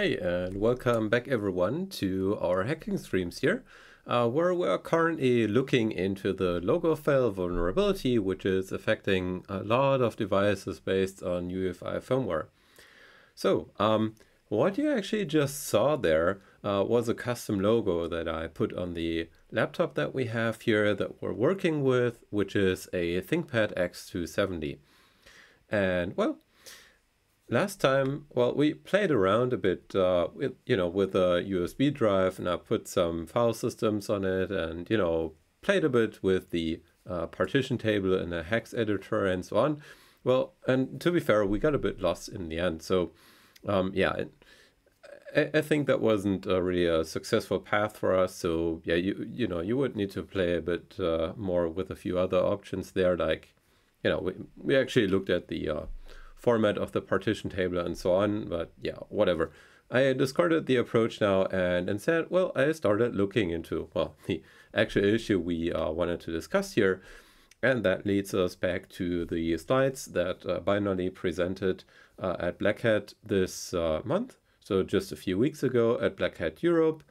Hey, and welcome back everyone to our hacking streams here, uh, where we are currently looking into the logo file vulnerability, which is affecting a lot of devices based on UEFI firmware. So, um, what you actually just saw there uh, was a custom logo that I put on the laptop that we have here that we're working with, which is a ThinkPad X270. And well, last time, well, we played around a bit uh, with, you know, with a USB drive and I put some file systems on it and, you know, played a bit with the uh, partition table and a hex editor and so on. Well, and to be fair, we got a bit lost in the end. So, um, yeah, I, I think that wasn't uh, really a successful path for us. So, yeah, you you know, you would need to play a bit uh, more with a few other options there. Like, you know, we, we actually looked at the uh, format of the partition table and so on. But yeah, whatever. I discarded the approach now and instead, well, I started looking into, well, the actual issue we uh, wanted to discuss here. And that leads us back to the slides that uh, Binary presented uh, at Black Hat this uh, month. So just a few weeks ago at Black Hat Europe,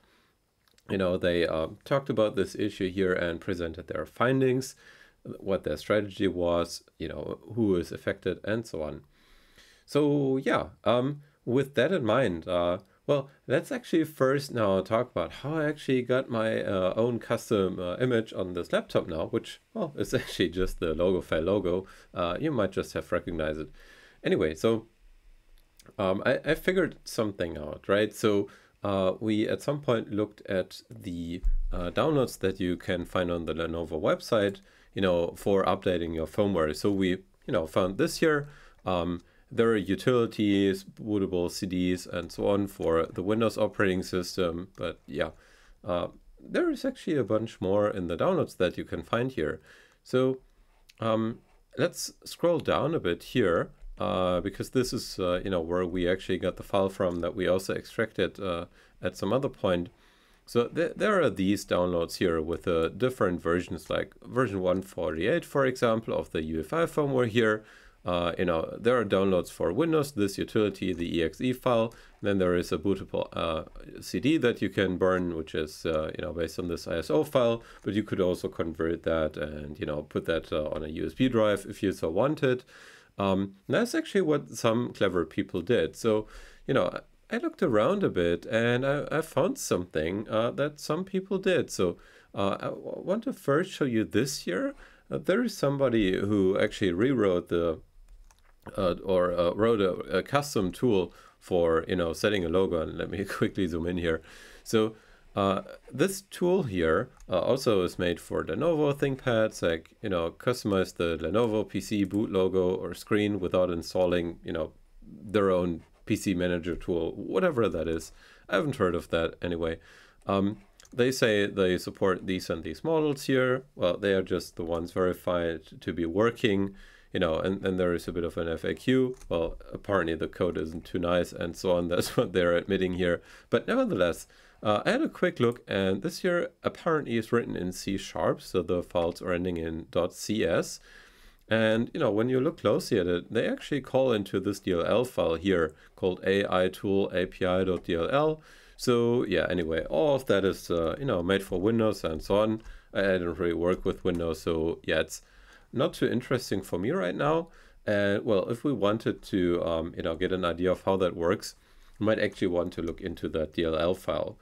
you know, they uh, talked about this issue here and presented their findings, what their strategy was, you know, who is affected and so on. So yeah, um, with that in mind, uh, well, let's actually first now talk about how I actually got my uh, own custom uh, image on this laptop now, which, well, is actually just the logo file logo. Uh, you might just have recognized it. Anyway, so um, I, I, figured something out, right? So uh, we at some point looked at the uh, downloads that you can find on the Lenovo website, you know, for updating your firmware. So we, you know, found this here. Um, there are utilities, bootable CDs, and so on for the Windows operating system. But yeah, uh, there is actually a bunch more in the downloads that you can find here. So um, let's scroll down a bit here uh, because this is uh, you know where we actually got the file from that we also extracted uh, at some other point. So th there are these downloads here with uh, different versions like version 148 for example of the UEFI firmware here uh, you know, there are downloads for Windows, this utility, the exe file. Then there is a bootable uh, CD that you can burn, which is, uh, you know, based on this ISO file. But you could also convert that and, you know, put that uh, on a USB drive if you so wanted. Um, that's actually what some clever people did. So, you know, I looked around a bit and I, I found something uh, that some people did. So uh, I want to first show you this here. there is somebody who actually rewrote the uh, or uh, wrote a, a, custom tool for you know setting a logo. And let me quickly zoom in here. So uh, this tool here uh, also is made for Lenovo ThinkPads. Like you know, customize the Lenovo PC boot logo or screen without installing you know their own PC manager tool, whatever that is. I haven't heard of that anyway. Um, they say they support these and these models here. Well, they are just the ones verified to be working you know, and then there is a bit of an FAQ. Well, apparently the code isn't too nice and so on. That's what they're admitting here. But nevertheless, uh, I had a quick look and this here apparently is written in C sharp. So the files are ending in .cs. And, you know, when you look closely at it, they actually call into this DLL file here called AI tool API.dll. So yeah, anyway, all of that is, uh, you know, made for Windows and so on. I didn't really work with Windows, so yeah, it's not too interesting for me right now. And well, if we wanted to, um, you know, get an idea of how that works, we might actually want to look into that DLL file.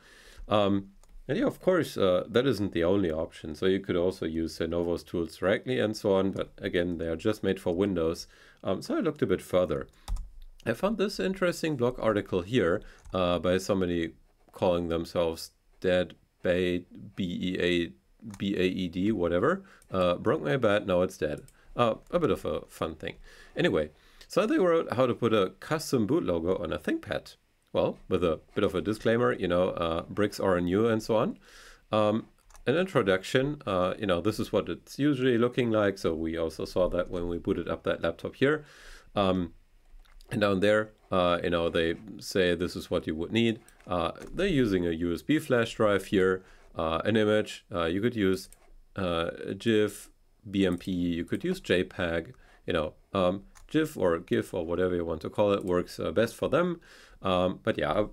Um, and yeah, of course, uh, that isn't the only option. So you could also use Lenovo's tools directly and so on. But again, they are just made for Windows. Um, so I looked a bit further. I found this interesting blog article here uh, by somebody calling themselves Dead Bay B E A B-A-E-D, whatever, uh, broke my bat, now it's dead. Uh, a bit of a fun thing. Anyway, so they wrote how to put a custom boot logo on a ThinkPad. Well, with a bit of a disclaimer, you know, uh, bricks are new and so on. Um, an introduction, uh, you know, this is what it's usually looking like. So we also saw that when we booted up that laptop here. Um, and down there, uh, you know, they say this is what you would need. Uh, they're using a USB flash drive here uh, an image. Uh, you could use uh, GIF, BMP, you could use JPEG, you know, um, GIF or GIF or whatever you want to call it works uh, best for them. Um, but yeah,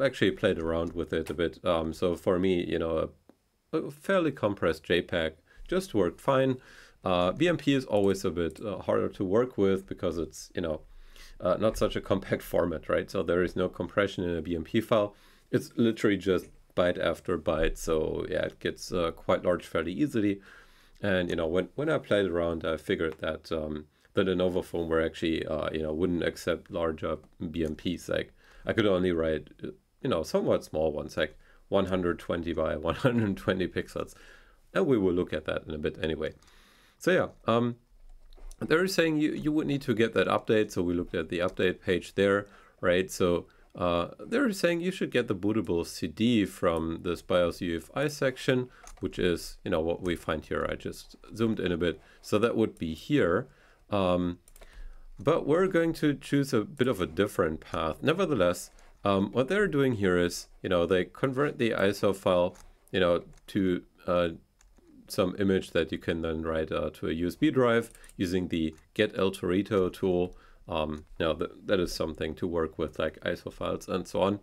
I actually played around with it a bit. Um, so for me, you know, a, a, fairly compressed JPEG just worked fine. Uh, BMP is always a bit harder to work with because it's, you know, uh, not such a compact format, right? So there is no compression in a BMP file. It's literally just byte after byte. So yeah, it gets uh, quite large fairly easily. And, you know, when, when I played around, I figured that um, the Lenovo firmware actually, uh, you know, wouldn't accept larger BMPs. Like I could only write, you know, somewhat small ones, like 120 by 120 pixels. And we will look at that in a bit anyway. So yeah, um, they're saying you, you would need to get that update. So we looked at the update page there, right? So uh, they're saying you should get the bootable CD from this BIOS UEFI section, which is, you know, what we find here. I just zoomed in a bit. So that would be here. Um, but we're going to choose a bit of a different path. Nevertheless, um, what they're doing here is, you know, they convert the ISO file, you know, to uh, some image that you can then write uh, to a USB drive using the get El Torito tool. Um, now th that is something to work with like ISO files and so on.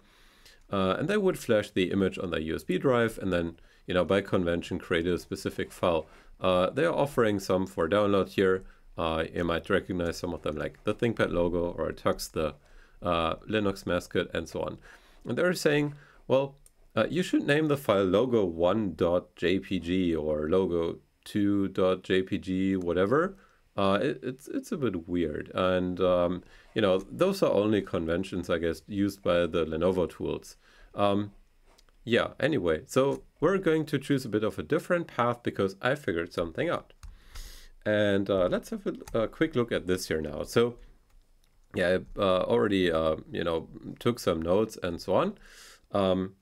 Uh, and they would flash the image on their USB drive and then, you know, by convention create a specific file. Uh, they are offering some for download here. Uh, you might recognize some of them like the ThinkPad logo or Tux, the uh, Linux mascot and so on. And they're saying, well, uh, you should name the file logo1.jpg or logo2.jpg, whatever. Uh, it, it's it's a bit weird, and um, you know those are only conventions, I guess, used by the Lenovo tools. Um, yeah. Anyway, so we're going to choose a bit of a different path because I figured something out. And uh, let's have a, a, quick look at this here now. So yeah, I uh, already uh, you know took some notes and so on. Um,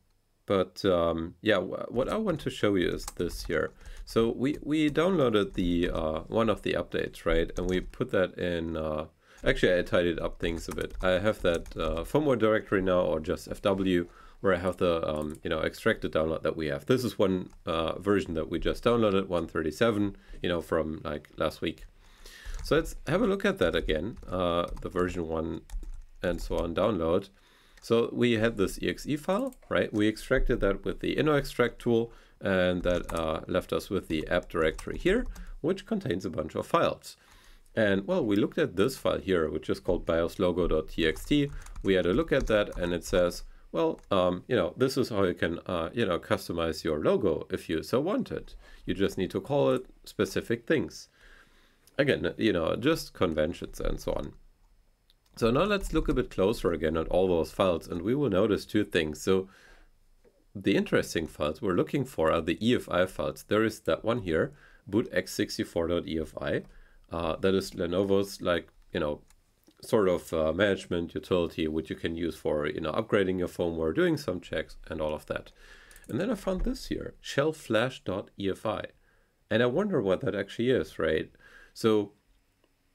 but um, yeah, what I want to show you is this here. So we, we downloaded the uh, one of the updates, right? And we put that in, uh, actually I tidied up things a bit. I have that uh, firmware directory now, or just FW, where I have the um, you know extracted download that we have. This is one uh, version that we just downloaded, 137, you know, from like last week. So let's have a look at that again, uh, the version one and so on download. So we had this exe file, right? We extracted that with the InnoExtract tool, and that uh, left us with the app directory here, which contains a bunch of files. And well, we looked at this file here, which is called bioslogo.txt. We had a look at that, and it says, well, um, you know, this is how you can, uh, you know, customize your logo if you so wanted. You just need to call it specific things. Again, you know, just conventions and so on. So now let's look a bit closer again at all those files and we will notice two things. So the interesting files we're looking for are the EFI files. There is that one here, bootx64.efi. Uh, that is Lenovo's like, you know, sort of uh, management utility, which you can use for, you know, upgrading your firmware, doing some checks and all of that. And then I found this here, shellflash.efi. And I wonder what that actually is, right? So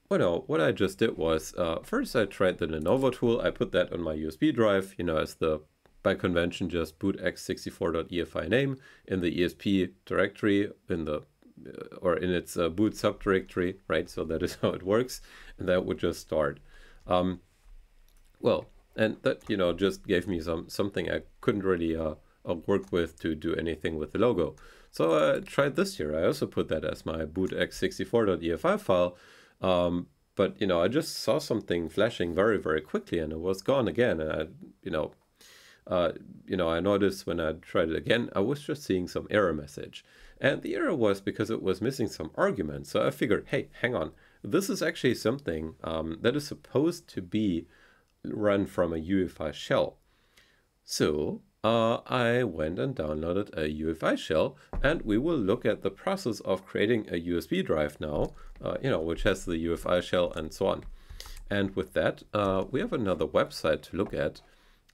well, no, what I just did was, uh, first I tried the Lenovo tool. I put that on my USB drive, you know, as the, by convention, just bootx64.efi name in the ESP directory, in the, uh, or in its uh, boot subdirectory, right? So that is how it works. And that would just start. Um, well, and that, you know, just gave me some something I couldn't really uh, uh work with to do anything with the logo. So I tried this here. I also put that as my bootx64.efi file. Um, but you know, I just saw something flashing very, very quickly, and it was gone again. And I, you know, uh, you know, I noticed when I tried it again, I was just seeing some error message, and the error was because it was missing some arguments. So I figured, hey, hang on, this is actually something um, that is supposed to be run from a UEFI shell. So uh, I went and downloaded a UEFI shell and we will look at the process of creating a USB drive now, uh, you know, which has the UEFI shell and so on. And with that, uh, we have another website to look at,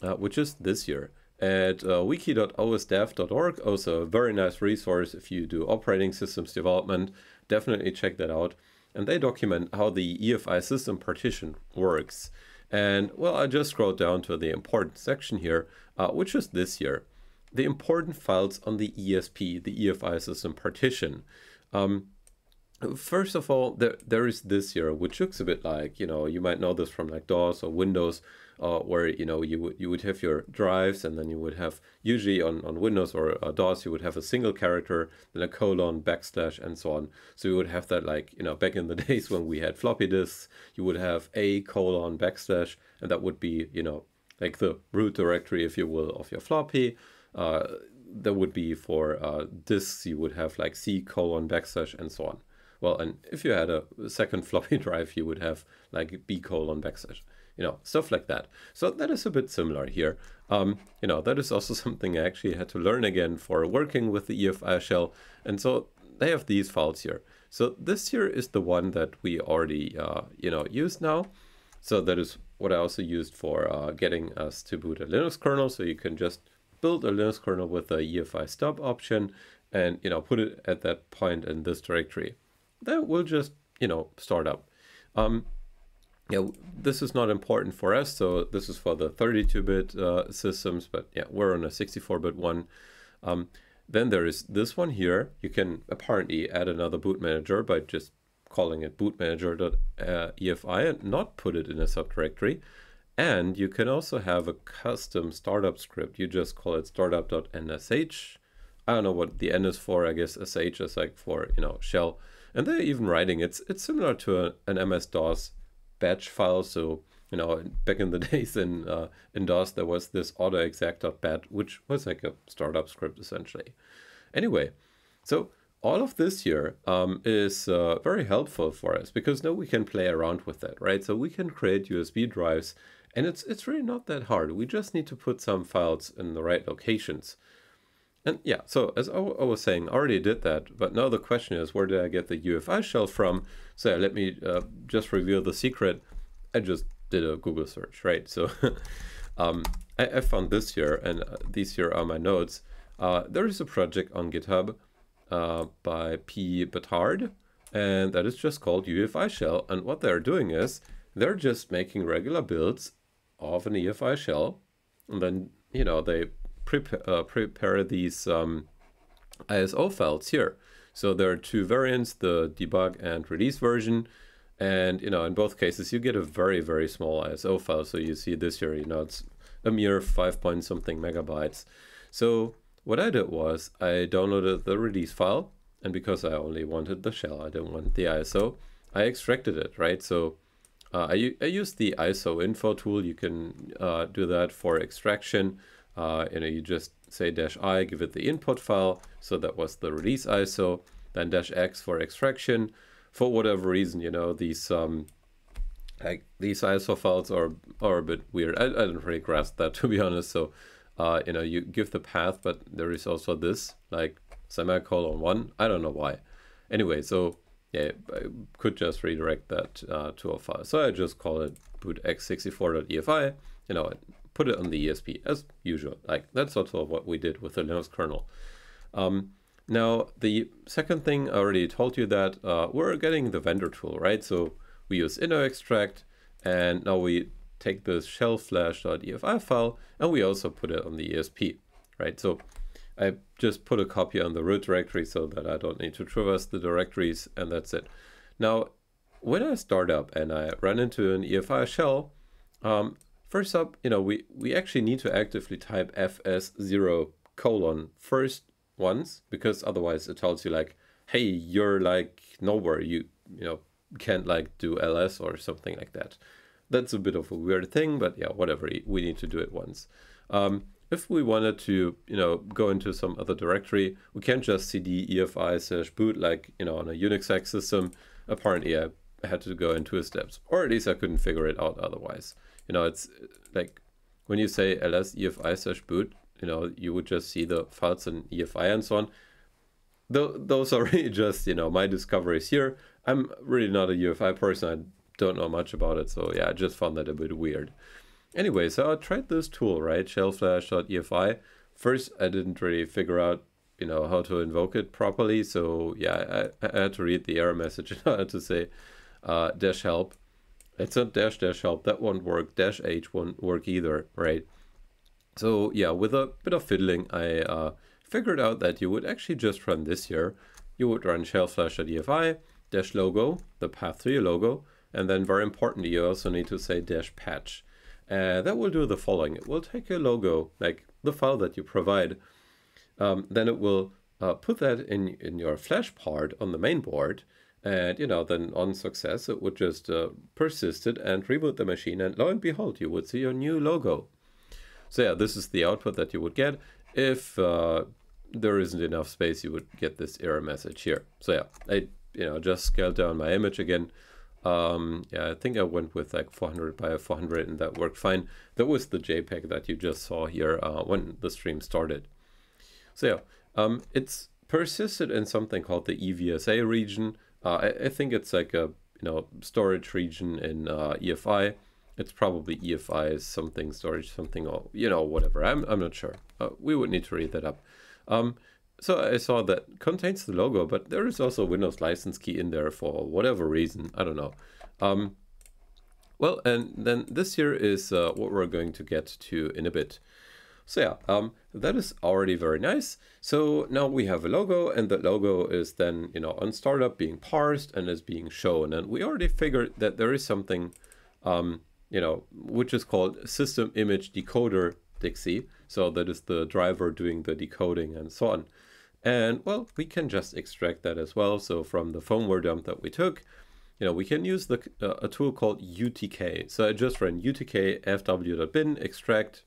uh, which is this here at uh, wiki.osdev.org. Also a very nice resource if you do operating systems development. Definitely check that out. And they document how the EFI system partition works. And well, I just scrolled down to the important section here, uh, which is this here. The important files on the ESP, the EFI system partition. Um, First of all, there there is this here, which looks a bit like you know you might know this from like DOS or Windows, uh, where you know you would you would have your drives and then you would have usually on on Windows or uh, DOS you would have a single character, then a colon, backslash, and so on. So you would have that like you know back in the days when we had floppy disks, you would have a colon backslash, and that would be you know like the root directory, if you will, of your floppy. Uh, that would be for uh, disks, you would have like C colon backslash and so on. Well, and if you had a second floppy drive, you would have like B colon backslash, you know, stuff like that. So that is a bit similar here. Um, you know, that is also something I actually had to learn again for working with the EFI shell. And so they have these files here. So this here is the one that we already, uh, you know, used now. So that is what I also used for uh, getting us to boot a Linux kernel. So you can just build a Linux kernel with the EFI stub option and, you know, put it at that point in this directory that will just, you know, start up. Um, yeah, this is not important for us. So this is for the 32-bit uh, systems, but yeah, we're on a 64-bit one. Um, then there is this one here. You can apparently add another boot manager by just calling it bootmanager.efi and not put it in a subdirectory. And you can also have a custom startup script. You just call it startup.nsh. I don't know what the N is for. I guess sh is like for, you know, shell and they're even writing it's it's similar to a, an MS DOS batch file. So you know, back in the days in uh, in DOS, there was this autoexec.bat, which was like a startup script essentially. Anyway, so all of this here um, is uh, very helpful for us because now we can play around with that, right? So we can create USB drives, and it's it's really not that hard. We just need to put some files in the right locations. And yeah, so as I, was saying, I already did that, but now the question is, where did I get the UEFI shell from? So let me uh, just reveal the secret. I just did a Google search, right? So um, I, I, found this here, and uh, these here are my notes. Uh, there is a project on GitHub uh, by P. Batard, and that is just called UEFI shell. And what they're doing is they're just making regular builds of an EFI shell, and then you know they prepare, uh, prepare these um, ISO files here. So there are two variants, the debug and release version. And, you know, in both cases, you get a very, very small ISO file. So you see this here, you know, it's a mere five point something megabytes. So what I did was I downloaded the release file. And because I only wanted the shell, I didn't want the ISO, I extracted it, right? So uh, I, I used the ISO info tool. You can uh, do that for extraction. Uh, you know, you just say dash i, give it the input file. So that was the release ISO. Then dash x for extraction. For whatever reason, you know, these um, like these ISO files are are a bit weird. I, I don't really grasp that to be honest. So, uh, you know, you give the path, but there is also this like semicolon one. I don't know why. Anyway, so yeah, I could just redirect that uh, to a file. So I just call it bootx64.efi. You know, put it on the ESP as usual. Like that's sort of what we did with the Linux kernel. Um, now, the second thing I already told you that uh, we're getting the vendor tool, right? So we use innoextract, and now we take this shell flash.efi file, and we also put it on the ESP, right? So I just put a copy on the root directory so that I don't need to traverse the directories, and that's it. Now, when I start up and I run into an EFI shell, um, First up, you know, we, we actually need to actively type fs0 colon first once, because otherwise it tells you like, hey, you're like nowhere, you, you know, can't like do ls or something like that. That's a bit of a weird thing, but yeah, whatever, we need to do it once. Um, if we wanted to, you know, go into some other directory, we can't just cd efi slash boot like, you know, on a Unix system. Apparently I had to go into a steps, or at least I couldn't figure it out otherwise you know, it's like when you say ls efi slash boot, you know, you would just see the files in EFI and so on. Th those are really just, you know, my discoveries here. I'm really not a UEFI person. I don't know much about it. So yeah, I just found that a bit weird. Anyway, so I tried this tool, right? Shellflash.efi. First, I didn't really figure out, you know, how to invoke it properly. So yeah, I, I had to read the error message in order to say uh, dash help. It's a dash dash help. That won't work. Dash H won't work either, right? So yeah, with a bit of fiddling, I uh, figured out that you would actually just run this here. You would run shellflash.efi dash logo, the path to your logo, and then very importantly, you also need to say dash patch. Uh, that will do the following. It will take your logo, like the file that you provide, um, then it will uh, put that in, in your flash part on the main board, and you know, then on success, it would just uh, persist it and reboot the machine, and lo and behold, you would see your new logo. So yeah, this is the output that you would get. If uh, there isn't enough space, you would get this error message here. So yeah, I you know just scaled down my image again. Um, yeah, I think I went with like 400 by 400 and that worked fine. That was the JPEG that you just saw here uh, when the stream started. So yeah, um, it's persisted in something called the EVSA region. Uh, I, I, think it's like a you know storage region in uh, EFI. It's probably EFI something storage something or you know whatever. I'm I'm not sure. Uh, we would need to read that up. Um, so I saw that contains the logo, but there is also a Windows license key in there for whatever reason. I don't know. Um, well, and then this here is uh, what we're going to get to in a bit. So yeah, um, that is already very nice. So now we have a logo and the logo is then, you know, on startup being parsed and is being shown. And we already figured that there is something, um, you know, which is called system image decoder Dixie. So that is the driver doing the decoding and so on. And well, we can just extract that as well. So from the firmware dump that we took, you know, we can use the uh, a tool called UTK. So I just ran UTK fw.bin extract,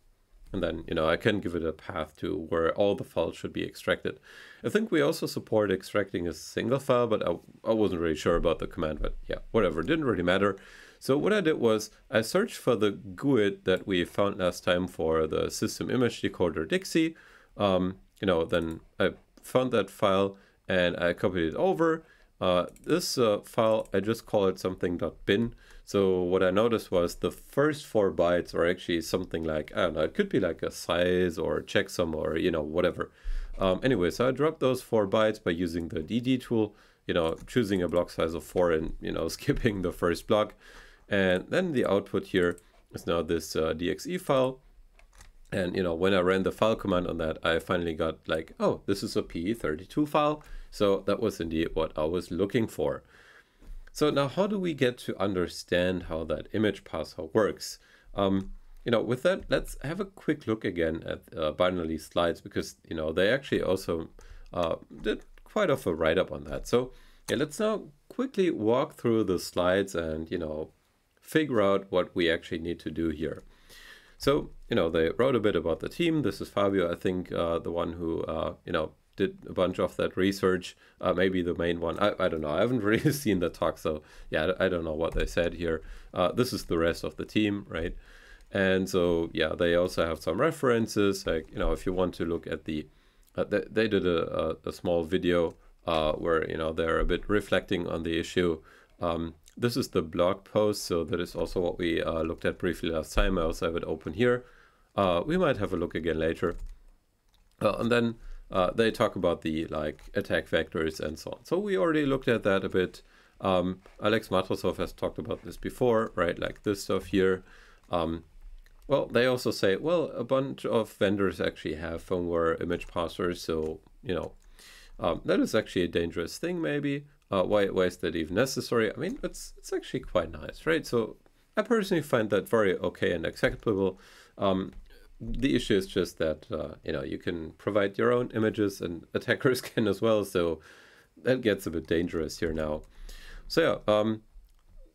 and then, you know, I can give it a path to where all the files should be extracted. I think we also support extracting a single file, but I, I wasn't really sure about the command, but yeah, whatever, didn't really matter. So what I did was I searched for the GUID that we found last time for the system image decoder Dixie. Um, you know, then I found that file and I copied it over. Uh, this uh, file, I just call it something.bin. So what I noticed was the first four bytes are actually something like, I don't know, it could be like a size or a checksum or, you know, whatever. Um, anyway, so I dropped those four bytes by using the DD tool, you know, choosing a block size of four and, you know, skipping the first block. And then the output here is now this uh, DXE file. And you know, when I ran the file command on that, I finally got like, oh, this is a PE32 file. So that was indeed what I was looking for. So now how do we get to understand how that image parser works? Um, you know, with that, let's have a quick look again at uh, binary slides because, you know, they actually also uh, did quite of a write-up on that. So yeah, let's now quickly walk through the slides and, you know, figure out what we actually need to do here. So, you know, they wrote a bit about the team. This is Fabio, I think, uh, the one who, uh, you know, did a bunch of that research, uh, maybe the main one. I, I don't know. I haven't really seen the talk, so yeah, I don't know what they said here. Uh, this is the rest of the team, right? And so, yeah, they also have some references. Like, you know, if you want to look at the, uh, they, they did a, a, a small video uh, where, you know, they're a bit reflecting on the issue. Um, this is the blog post, so that is also what we uh, looked at briefly last time. I also have it open here. Uh, we might have a look again later. And then uh, they talk about the like attack vectors and so on. So we already looked at that a bit. Um, Alex Matrosov has talked about this before, right? Like this stuff here. Um, well, they also say, well, a bunch of vendors actually have firmware image parsers, so you know um, that is actually a dangerous thing, maybe. Uh, why, why is that even necessary? I mean, it's it's actually quite nice, right? So I personally find that very okay and acceptable. Um, the issue is just that uh, you know you can provide your own images and attackers can as well. So that gets a bit dangerous here now. So yeah, um,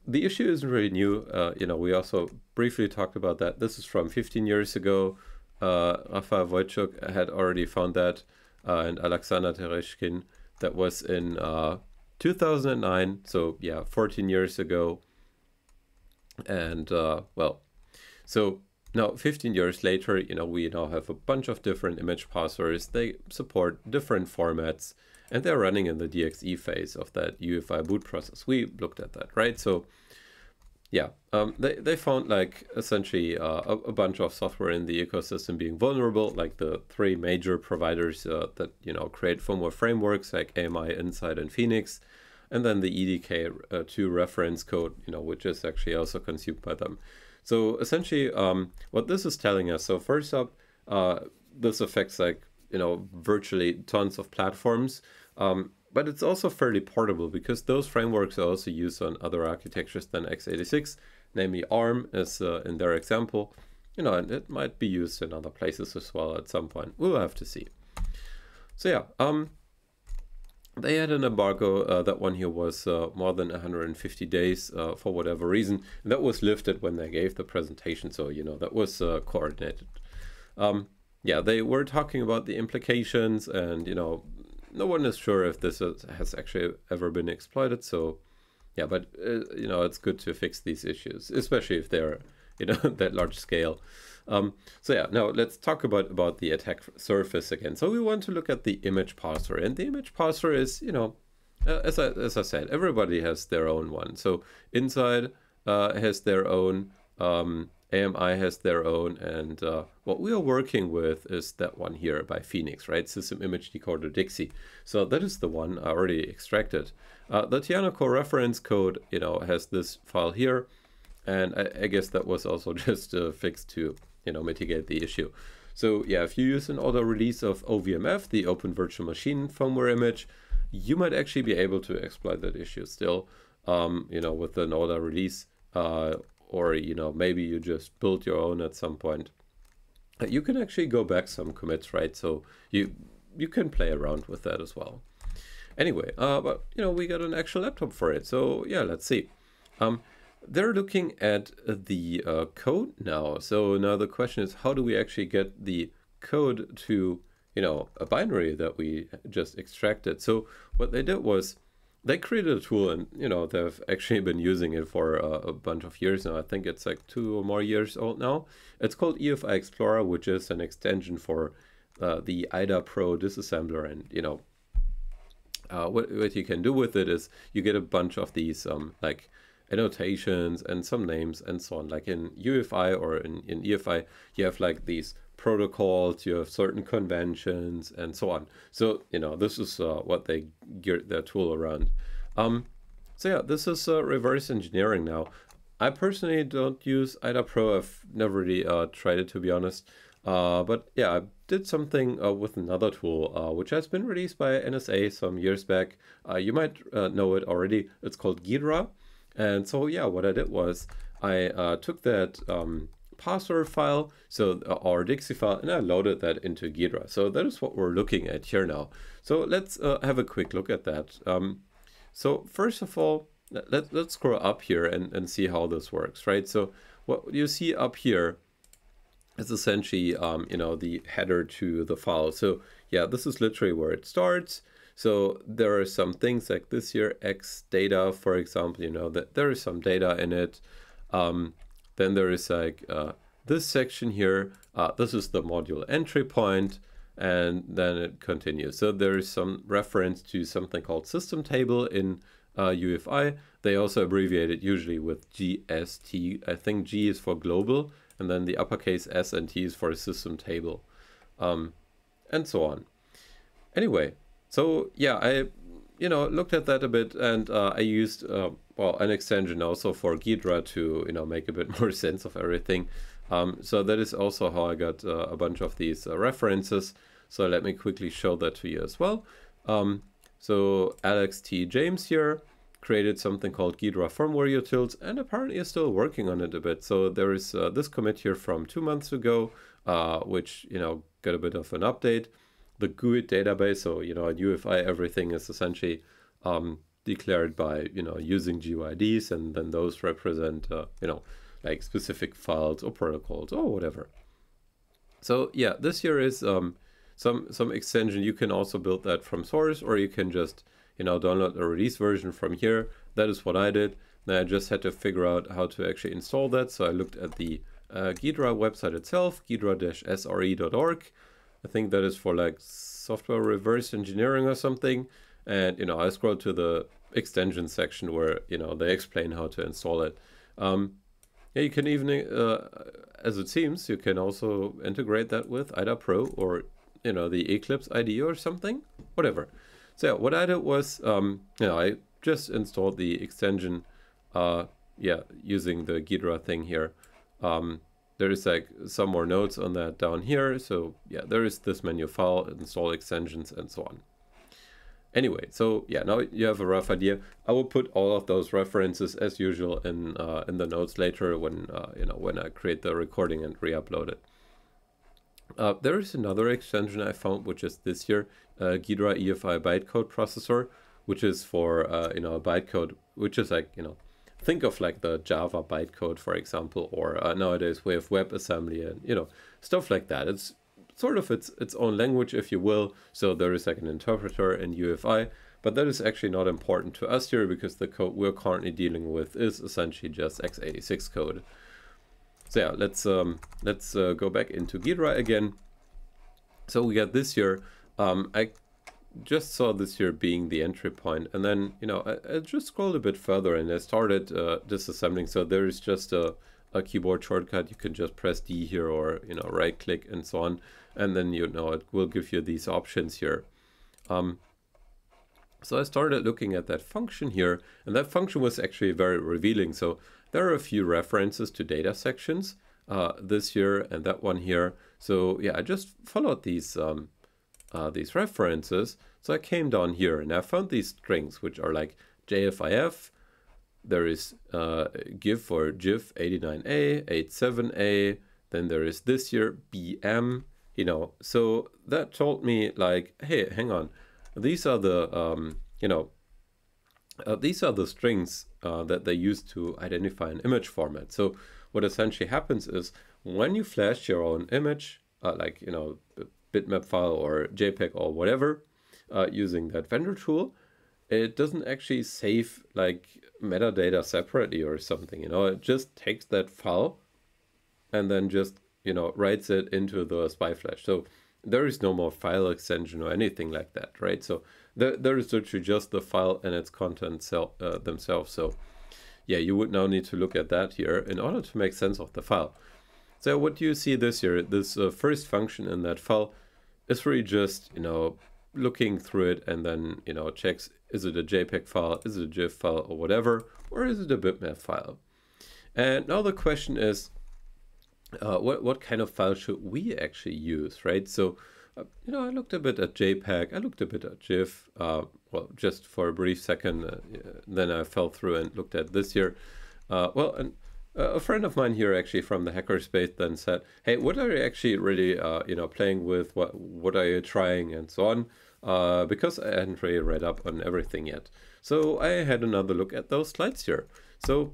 the issue isn't really new. Uh, you know, we also briefly talked about that. This is from 15 years ago. Uh, Rafa Wojcik had already found that, uh, and Alexander Tereshkin. That was in uh, 2009, so yeah, 14 years ago. And uh, well, so now 15 years later, you know, we now have a bunch of different image parsers. They support different formats and they're running in the DXE phase of that UEFI boot process. We looked at that, right? So yeah, um, they, they found like essentially uh, a, a, bunch of software in the ecosystem being vulnerable, like the three major providers uh, that, you know, create firmware frameworks like AMI, Insight, and Phoenix, and then the EDK2 uh, reference code, you know, which is actually also consumed by them. So essentially, um, what this is telling us, so first up, uh, this affects like, you know, virtually tons of platforms. Um, but it's also fairly portable because those frameworks are also used on other architectures than x86, namely ARM as uh, in their example. You know, and it might be used in other places as well at some point. We'll have to see. So yeah, um, they had an embargo. Uh, that one here was uh, more than 150 days uh, for whatever reason. And that was lifted when they gave the presentation. So, you know, that was uh, coordinated. Um, yeah, they were talking about the implications and, you know, no one is sure if this has actually ever been exploited. So, yeah, but, uh, you know, it's good to fix these issues, especially if they're, you know, that large scale. Um, so yeah, now let's talk about, about the attack surface again. So we want to look at the image parser and the image parser is, you know, uh, as, I, as I said, everybody has their own one. So Inside uh, has their own, um, AMI has their own, and uh, what we are working with is that one here by Phoenix, right? System Image Decoder Dixie. So that is the one I already extracted. Uh, the core reference code, you know, has this file here, and I, I guess that was also just uh, fixed to you know, mitigate the issue. So yeah, if you use an auto release of OVMF, the Open Virtual Machine firmware image, you might actually be able to exploit that issue still, um, you know, with an auto release, uh, or, you know, maybe you just build your own at some point. Uh, you can actually go back some commits, right? So you you can play around with that as well. Anyway, uh, but, you know, we got an actual laptop for it. So yeah, let's see. Um, they're looking at the uh, code now. So now the question is, how do we actually get the code to, you know, a binary that we just extracted? So what they did was they created a tool and, you know, they've actually been using it for a, a bunch of years now. I think it's like two or more years old now. It's called EFI Explorer, which is an extension for uh, the IDA Pro disassembler. And, you know, uh, what, what you can do with it is you get a bunch of these um, like annotations and some names and so on. Like in UEFI or in, in EFI, you have like these protocols, you have certain conventions and so on. So, you know, this is uh, what they geared their tool around. Um, so yeah, this is uh, reverse engineering now. I personally don't use IDA Pro. I've never really uh, tried it to be honest. Uh, but yeah, I did something uh, with another tool, uh, which has been released by NSA some years back. Uh, you might uh, know it already. It's called Ghidra. And so, yeah, what I did was I uh, took that um, parser file, so our Dixie file, and I loaded that into Ghidra. So that is what we're looking at here now. So let's uh, have a quick look at that. Um, so first of all, let, let's scroll up here and, and see how this works, right? So what you see up here is essentially, um, you know, the header to the file. So yeah, this is literally where it starts. So there are some things like this here, X data, for example, you know, that there is some data in it. Um, then there is like uh, this section here. Uh, this is the module entry point, and then it continues. So there is some reference to something called system table in uh, UEFI. They also abbreviate it usually with GST. I think G is for global, and then the uppercase S and T is for a system table, um, and so on. Anyway, so yeah, I you know looked at that a bit, and uh, I used uh, well an extension also for Ghidra to you know make a bit more sense of everything. Um, so that is also how I got uh, a bunch of these uh, references. So let me quickly show that to you as well. Um, so Alex T. James here created something called Ghidra firmware utils and apparently is still working on it a bit. So there is uh, this commit here from two months ago, uh, which, you know, got a bit of an update the GUID database. So, you know, at UFI everything is essentially um, declared by, you know, using GUIDs, and then those represent, uh, you know, like specific files or protocols or whatever. So yeah, this here is um, some some extension. You can also build that from source, or you can just you know download a release version from here. That is what I did. Then I just had to figure out how to actually install that. So I looked at the uh, Ghidra website itself, ghidra-sre.org. I think that is for like software reverse engineering or something. And, you know, I scroll to the extension section where, you know, they explain how to install it. Um, yeah, you can even, uh, as it seems, you can also integrate that with IDA Pro or, you know, the Eclipse IDE or something, whatever. So yeah, what I did was, um, you know, I just installed the extension, uh, yeah, using the Ghidra thing here. Um, there is like some more notes on that down here. So yeah, there is this menu file, install extensions and so on. Anyway, so yeah, now you have a rough idea. I will put all of those references as usual in uh, in the notes later when uh, you know when I create the recording and re-upload it. Uh, there is another extension I found, which is this here, uh, Ghidra EFI bytecode processor, which is for uh, you know a bytecode, which is like you know think of like the Java bytecode, for example, or uh, nowadays we have WebAssembly and you know stuff like that. It's sort of its its own language, if you will. So there is like an interpreter in UFI, but that is actually not important to us here because the code we're currently dealing with is essentially just x86 code. So yeah, let's um, let's uh, go back into Ghidra again. So we got this here. Um, I just saw this here being the entry point, and then you know I, I just scrolled a bit further and I started uh, disassembling. So there is just a a keyboard shortcut. You can just press D here or you know right click and so on and then you know it will give you these options here. Um, so I started looking at that function here, and that function was actually very revealing. So there are a few references to data sections, uh, this here and that one here. So yeah, I just followed these um, uh, these references. So I came down here and I found these strings, which are like JFIF. There is uh, GIF for GIF 89A, 87A. Then there is this here BM, you know so that told me like hey hang on these are the um, you know uh, these are the strings uh, that they use to identify an image format so what essentially happens is when you flash your own image uh, like you know bitmap file or jpeg or whatever uh, using that vendor tool it doesn't actually save like metadata separately or something you know it just takes that file and then just you know, writes it into the SPI flash. So there is no more file extension or anything like that, right? So there, there is literally just the file and its contents uh, themselves. So yeah, you would now need to look at that here in order to make sense of the file. So what do you see this here, this uh, first function in that file is really just, you know, looking through it and then, you know, checks, is it a JPEG file, is it a GIF file or whatever, or is it a bitmap file? And now the question is, uh, what, what kind of file should we actually use, right? So, uh, you know, I looked a bit at JPEG, I looked a bit at GIF, uh, well, just for a brief second, uh, then I fell through and looked at this here. Uh, well, and a friend of mine here actually from the hackerspace then said, hey, what are you actually really, uh, you know, playing with? What, what are you trying and so on? because I hadn't really read up on everything yet. So I had another look at those slides here. So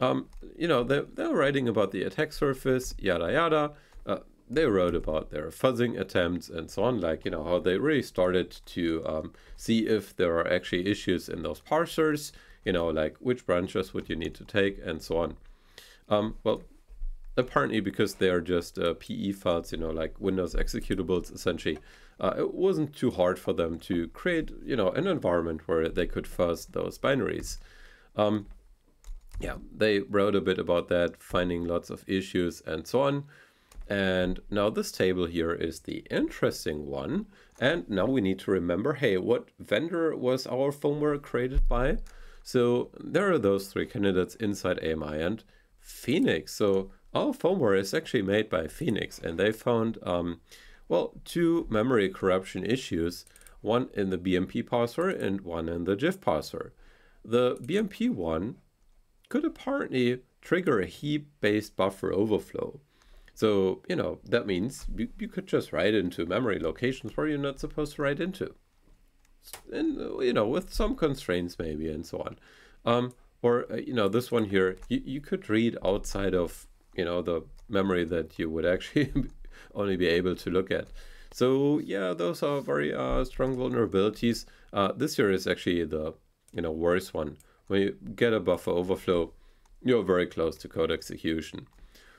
um, you know, they're, they're writing about the attack surface, yada yada. Uh, they wrote about their fuzzing attempts and so on, like, you know, how they really started to um, see if there are actually issues in those parsers, you know, like which branches would you need to take and so on. Um, well, apparently because they are just uh, PE files, you know, like Windows executables, essentially, uh, it wasn't too hard for them to create, you know, an environment where they could fuzz those binaries. Um, yeah, they wrote a bit about that, finding lots of issues and so on. And now this table here is the interesting one. And now we need to remember, hey, what vendor was our firmware created by? So there are those three candidates inside AMI and Phoenix. So our firmware is actually made by Phoenix and they found, um, well, two memory corruption issues, one in the BMP parser and one in the GIF parser. The BMP one could apparently trigger a heap-based buffer overflow. So, you know, that means you, you could just write into memory locations where you're not supposed to write into. And, you know, with some constraints maybe and so on. Um, or, uh, you know, this one here, you, you could read outside of, you know, the memory that you would actually only be able to look at. So yeah, those are very uh, strong vulnerabilities. Uh, this here is actually the, you know, worst one when you get a buffer overflow, you're very close to code execution.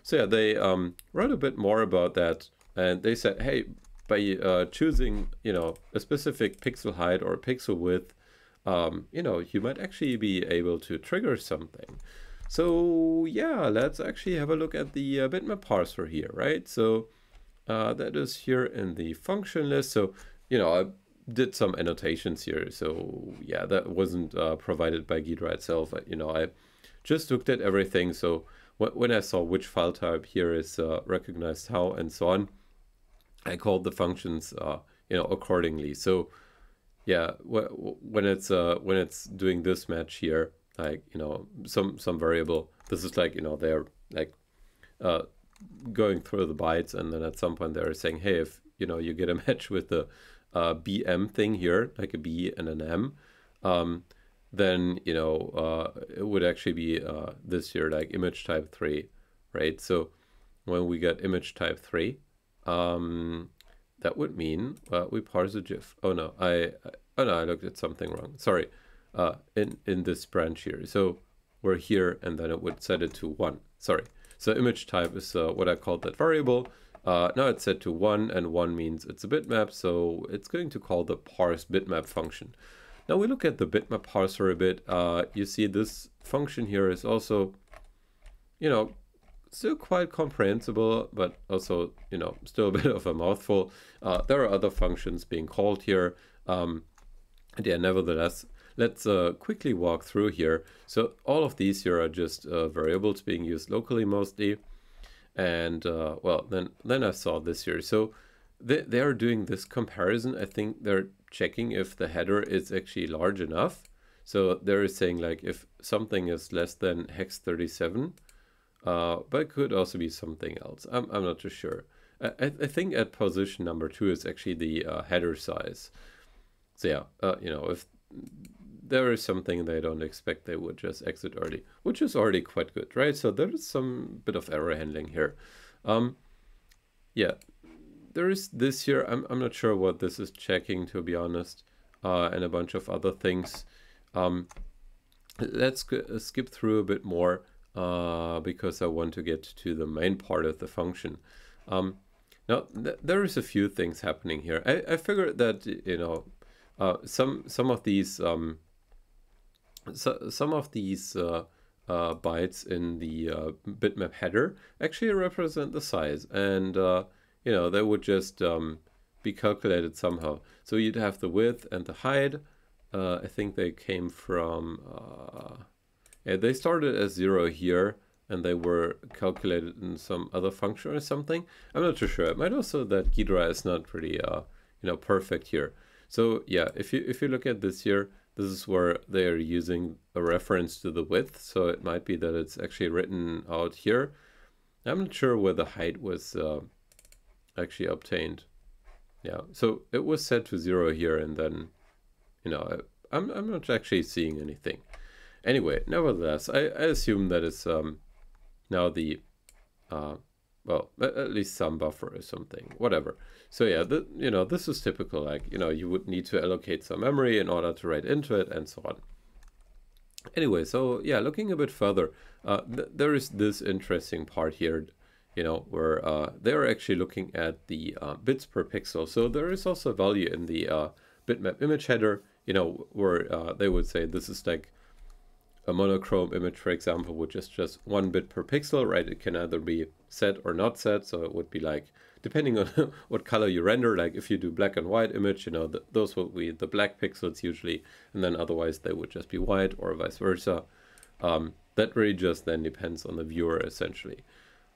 So yeah, they um, wrote a bit more about that, and they said, hey, by uh, choosing, you know, a specific pixel height or pixel width, um, you know, you might actually be able to trigger something. So yeah, let's actually have a look at the uh, bitmap parser here, right? So uh, that is here in the function list. So, you know, I did some annotations here. So yeah, that wasn't uh, provided by Ghidra itself. You know, I just looked at everything. So when I saw which file type here is uh, recognized how and so on, I called the functions, uh, you know, accordingly. So yeah, when it's uh when it's doing this match here, like you know some some variable. This is like you know they're like uh going through the bytes, and then at some point they're saying, hey, if you know you get a match with the uh, BM thing here, like a B and an M, um, then you know uh, it would actually be uh, this here like image type three, right? So when we get image type three, um, that would mean uh, we parse a GIF. Oh no, I, oh no, I looked at something wrong. Sorry, uh, in in this branch here. So we're here, and then it would set it to one. Sorry. So image type is uh, what I called that variable. Uh, now it's set to 1, and 1 means it's a bitmap, so it's going to call the parse bitmap function. Now we look at the bitmap parser a bit. Uh, you see this function here is also, you know, still quite comprehensible, but also, you know, still a bit of a mouthful. Uh, there are other functions being called here. Um, and yeah, nevertheless, let's uh, quickly walk through here. So all of these here are just uh, variables being used locally mostly and uh, well then then I saw this here so they, they are doing this comparison I think they're checking if the header is actually large enough so they're saying like if something is less than hex 37 uh, but it could also be something else I'm, I'm not too sure I, I think at position number two is actually the uh, header size so yeah uh, you know if there is something they don't expect, they would just exit early, which is already quite good, right? So there is some bit of error handling here. Um, yeah, there is this here. I'm, I'm not sure what this is checking, to be honest, uh, and a bunch of other things. Um, let's skip through a bit more uh, because I want to get to the main part of the function. Um, now, th there is a few things happening here. I, I figured that, you know, uh, some some of these um, so some of these uh, uh, bytes in the uh, bitmap header actually represent the size and uh, you know they would just um, be calculated somehow so you'd have the width and the height uh, I think they came from uh, they started as zero here and they were calculated in some other function or something I'm not too sure it might also that Ghidra is not really uh, you know perfect here so yeah if you if you look at this here this is where they're using a reference to the width, so it might be that it's actually written out here. I'm not sure where the height was uh, actually obtained. Yeah, so it was set to zero here, and then, you know, I, am I'm not actually seeing anything. Anyway, nevertheless, I, I assume that it's um, now the uh, well, at least some buffer or something, whatever. So yeah, the, you know, this is typical, like, you know, you would need to allocate some memory in order to write into it and so on. Anyway, so yeah, looking a bit further, uh, th there is this interesting part here, you know, where uh, they're actually looking at the uh, bits per pixel. So there is also a value in the uh, bitmap image header, you know, where uh, they would say this is like a monochrome image, for example, which is just one bit per pixel, right? It can either be set or not set. So it would be like, depending on what color you render, like if you do black and white image, you know, those would be the black pixels usually, and then otherwise they would just be white or vice versa. Um, that really just then depends on the viewer essentially.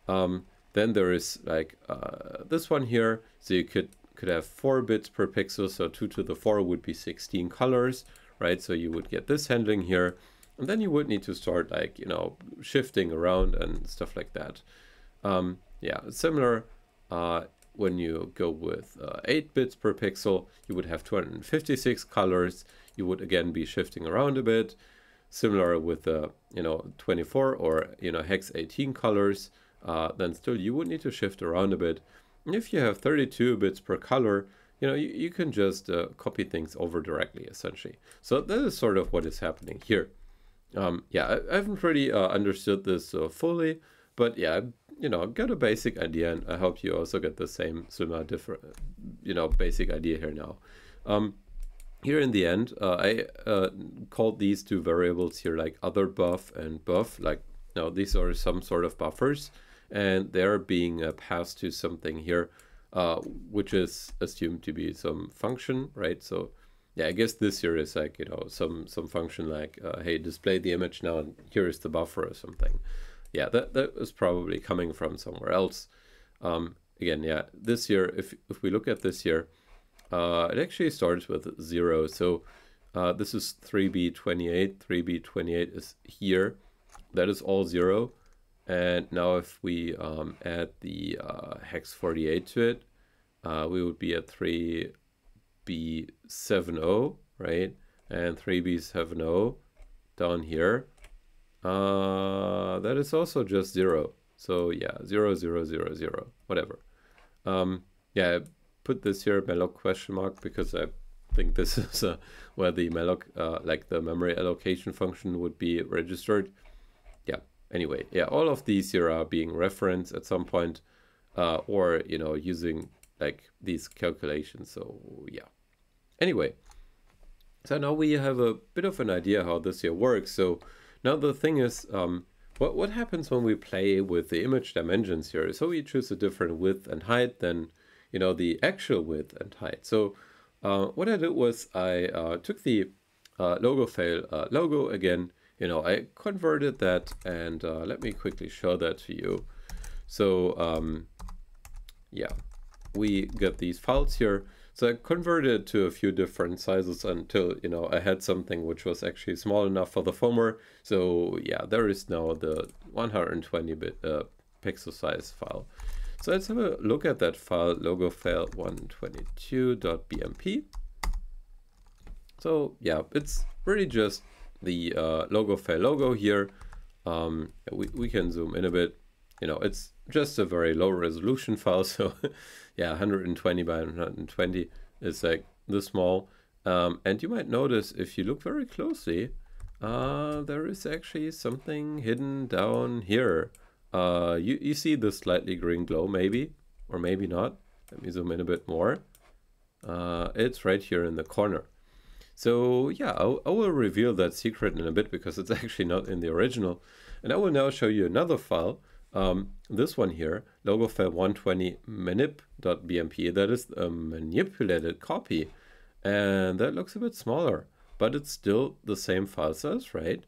Um, then there is like uh, this one here. So you could could have four bits per pixel. So two to the four would be 16 colors, right? So you would get this handling here. And then you would need to start like, you know, shifting around and stuff like that. Um, yeah, similar uh, when you go with uh, 8 bits per pixel, you would have 256 colors. You would again be shifting around a bit. Similar with uh, you know 24 or you know hex 18 colors, uh, then still you would need to shift around a bit. if you have 32 bits per color, you know you, you can just uh, copy things over directly essentially. So that is sort of what is happening here. Um, yeah, I, haven't really uh, understood this uh, fully, but yeah, you know, get a basic idea, and I hope you also get the same similar different, you know, basic idea here now. Um, here in the end, uh, I uh, called these two variables here like other buff and buff. Like now, these are some sort of buffers, and they're being uh, passed to something here, uh, which is assumed to be some function, right? So yeah, I guess this here is like, you know, some some function like, uh, hey, display the image now, and here is the buffer or something yeah, that, that was probably coming from somewhere else. Um, again, yeah, this year, if, if we look at this year, uh, it actually starts with zero. So uh, this is 3b28. 3b28 is here. That is all zero. And now if we um, add the uh, hex 48 to it, uh, we would be at 3b70, right? And 3b70 down here. Uh, that is also just zero. So yeah, zero, zero, zero, zero, whatever. Um, yeah, I put this here malloc question mark because I think this is uh, where the malloc, uh, like the memory allocation function would be registered. Yeah, anyway, yeah, all of these here are being referenced at some point uh, or, you know, using like these calculations. So yeah, anyway. So now we have a bit of an idea how this here works. So now the thing is, um, what, what happens when we play with the image dimensions here? So we choose a different width and height than, you know, the actual width and height. So uh, what I did was I uh, took the uh, logo fail uh, logo again, you know, I converted that and uh, let me quickly show that to you. So um, yeah, we get these files here. So I converted to a few different sizes until, you know, I had something which was actually small enough for the firmware. So yeah, there is now the 120-bit uh, pixel size file. So let's have a look at that file, logo fail 122.bmp. So yeah, it's really just the uh, logo fail logo here. Um, we, we can zoom in a bit. You know, it's just a very low resolution file. So yeah, 120 by 120 is like this small. Um, and you might notice if you look very closely, uh, there is actually something hidden down here. Uh, you, you see the slightly green glow maybe, or maybe not. Let me zoom in a bit more. Uh, it's right here in the corner. So yeah, I'll, I will reveal that secret in a bit because it's actually not in the original. And I will now show you another file um, this one here, logo file 120 manip.bmp, that is a manipulated copy. And that looks a bit smaller, but it's still the same file size, right?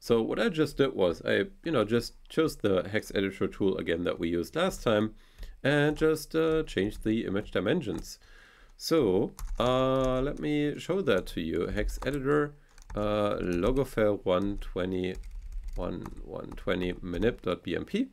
So what I just did was I, you know, just chose the hex editor tool again that we used last time and just uh, changed the image dimensions. So uh, let me show that to you. Hex editor, uh, logo file 120, 120 manip.bmp.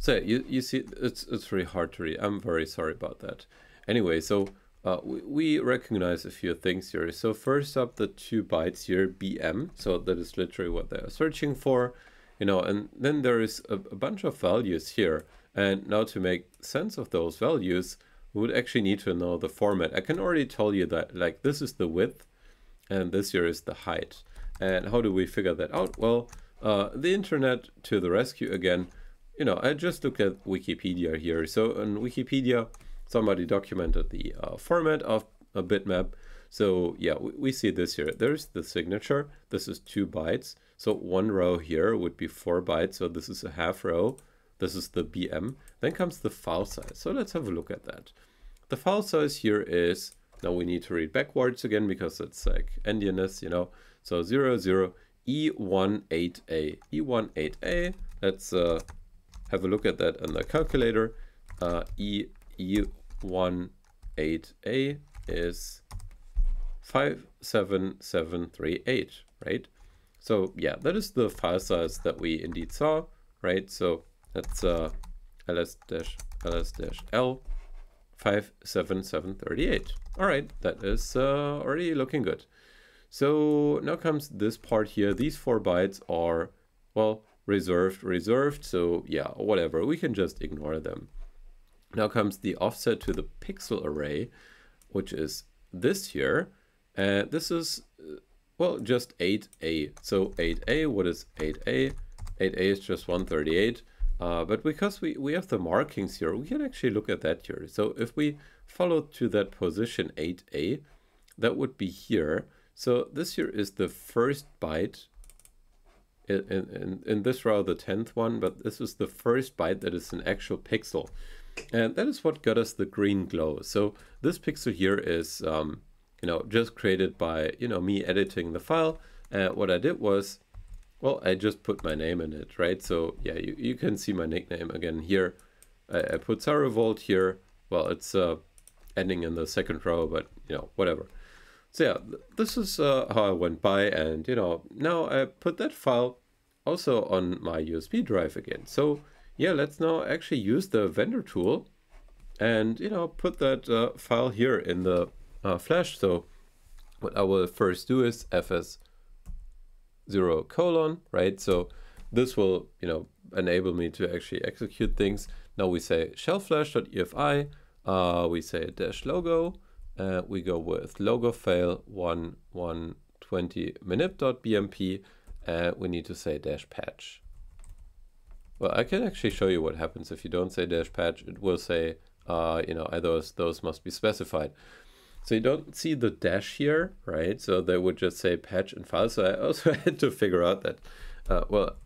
So you, you see, it's, it's really hard to read. I'm very sorry about that. Anyway, so uh, we, we, recognize a few things here. So first up, the two bytes here, BM. So that is literally what they're searching for, you know, and then there is a, a bunch of values here. And now to make sense of those values, we would actually need to know the format. I can already tell you that like this is the width and this here is the height. And how do we figure that out? Well, uh, the internet to the rescue again you know, I just looked at Wikipedia here. So on Wikipedia, somebody documented the uh, format of a bitmap. So yeah, we, we, see this here. There's the signature. This is two bytes. So one row here would be four bytes. So this is a half row. This is the BM. Then comes the file size. So let's have a look at that. The file size here is, now we need to read backwards again because it's like endianness, you know. So 00 E18A. E18A, that's uh, have a look at that on the calculator. Uh, e, E18A is 57738, right? So yeah, that is the file size that we indeed saw, right? So that's uh, ls-ls-l 57738. All right, that is uh, already looking good. So now comes this part here. These four bytes are, well, reserved, reserved. So yeah, whatever, we can just ignore them. Now comes the offset to the pixel array, which is this here. And this is, well, just 8a. So 8a, what is 8a? 8a is just 138. Uh, but because we, we have the markings here, we can actually look at that here. So if we follow to that position 8a, that would be here. So this here is the first byte in, in, in this row the 10th one, but this is the first byte that is an actual pixel. And that is what got us the green glow. So this pixel here is, um, you know, just created by, you know, me editing the file. Uh, what I did was, well, I just put my name in it, right? So yeah, you, you can see my nickname again here. I, I put Saravolt here. Well, it's uh, ending in the second row, but you know, whatever. So yeah, th this is uh, how I went by and you know, now I put that file also on my USB drive again. So yeah, let's now actually use the vendor tool and you know, put that uh, file here in the uh, flash. So what I will first do is fs 0 colon, right? So this will, you know, enable me to actually execute things. Now we say shell shellflash.efi, uh, we say dash logo, uh, we go with logo fail 1120 manip.bmp, and we need to say dash patch. Well, I can actually show you what happens if you don't say dash patch. It will say, uh, you know, those those must be specified. So you don't see the dash here, right? So they would just say patch and file. So I also had to figure out that, uh, well,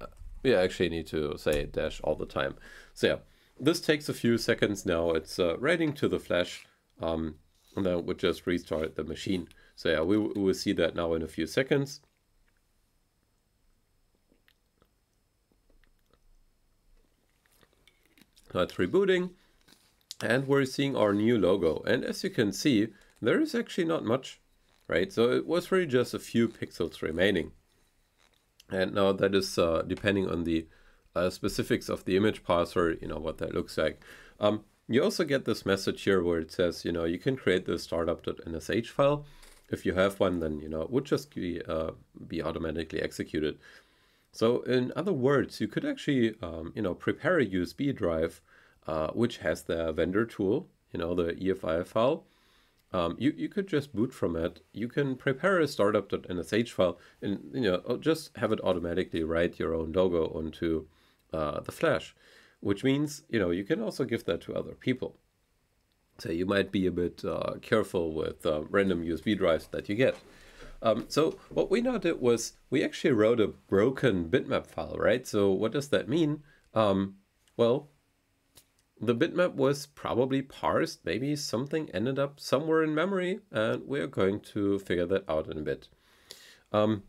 we actually need to say dash all the time. So yeah, this takes a few seconds now. It's uh, writing to the flash, um, and then we just restart the machine. So yeah, we, we will see that now in a few seconds. That's rebooting and we're seeing our new logo. And as you can see, there is actually not much, right? So it was really just a few pixels remaining. And now that is uh, depending on the uh, specifics of the image parser, you know, what that looks like. Um, you also get this message here where it says, you know, you can create the startup.nsh file. If you have one, then, you know, it would just be, uh, be automatically executed. So in other words, you could actually, um, you know, prepare a USB drive, uh, which has the vendor tool, you know, the EFI file, um, you, you could just boot from it. You can prepare a startup.nsh file and you know just have it automatically write your own logo onto uh, the Flash, which means you know you can also give that to other people. So you might be a bit uh, careful with uh, random USB drives that you get. Um, so what we now did was we actually wrote a broken bitmap file, right? So what does that mean? Um, well, the bitmap was probably parsed, maybe something ended up somewhere in memory, and we're going to figure that out in a bit. Um,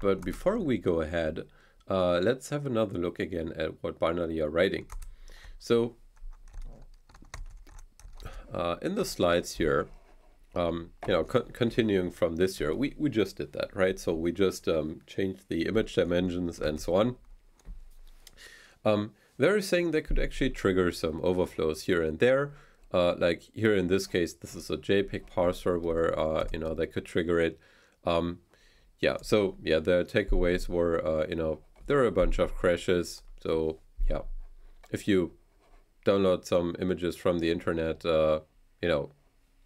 but before we go ahead, uh, let's have another look again at what Barnaly are writing. So uh, in the slides here, um, you know, co continuing from this year, we, we just did that, right? So we just um, changed the image dimensions and so on. Um, they're saying they could actually trigger some overflows here and there. Uh, like here in this case, this is a JPEG parser where, uh, you know, they could trigger it. Um, yeah, so yeah, the takeaways were, uh, you know, there are a bunch of crashes. So yeah, if you download some images from the internet, uh, you know,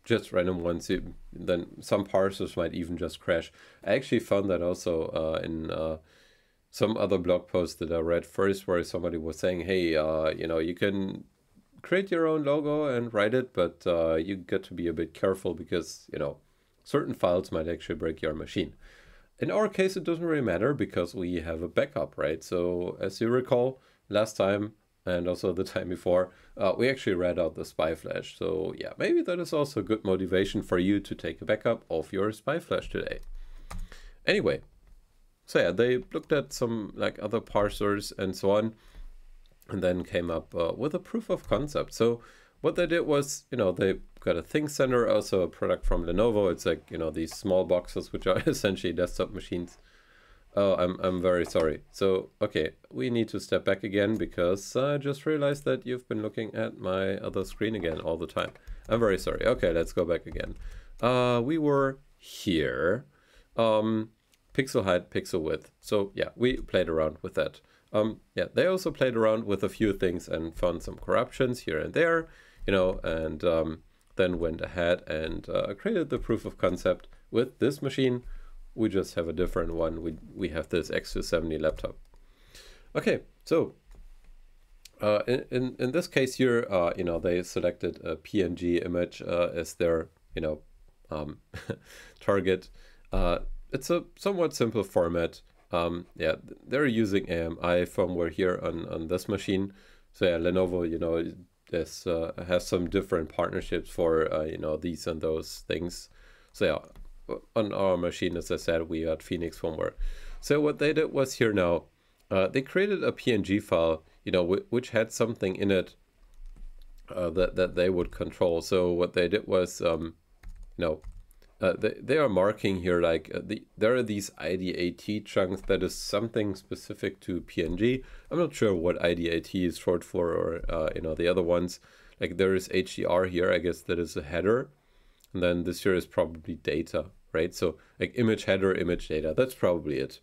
just random ones, then some parsers might even just crash. I actually found that also uh, in uh, some other blog post that I read first where somebody was saying, hey, uh, you know, you can create your own logo and write it, but uh, you got to be a bit careful because, you know, certain files might actually break your machine. In our case, it doesn't really matter because we have a backup, right? So as you recall, last time and also the time before, uh, we actually read out the spy flash. So yeah, maybe that is also good motivation for you to take a backup of your spy flash today. Anyway, so yeah, they looked at some like other parsers and so on, and then came up uh, with a proof of concept. So what they did was, you know, they got a ThinkCentre, also a product from Lenovo. It's like you know these small boxes which are essentially desktop machines. Oh, I'm I'm very sorry. So okay, we need to step back again because I just realized that you've been looking at my other screen again all the time. I'm very sorry. Okay, let's go back again. Uh, we were here. Um, pixel height, pixel width. So yeah, we played around with that. Um, yeah, they also played around with a few things and found some corruptions here and there, you know, and um, then went ahead and uh, created the proof of concept with this machine. We just have a different one. We, we have this X270 laptop. Okay, so uh, in, in, in this case here, uh, you know, they selected a PNG image uh, as their, you know, um, target. Uh, it's a somewhat simple format. Um, yeah, they're using AMI firmware here on, on this machine. So yeah, Lenovo, you know, this uh, has some different partnerships for, uh, you know, these and those things. So yeah, on our machine, as I said, we got Phoenix firmware. So what they did was here now, uh, they created a PNG file, you know, which had something in it uh, that that they would control. So what they did was, um, you know, uh, they, they are marking here like uh, the there are these IDAT chunks that is something specific to PNG. I'm not sure what IDAT is short for or uh, you know the other ones. Like there is HDR here, I guess that is a header, and then this here is probably data, right? So like image header, image data. That's probably it.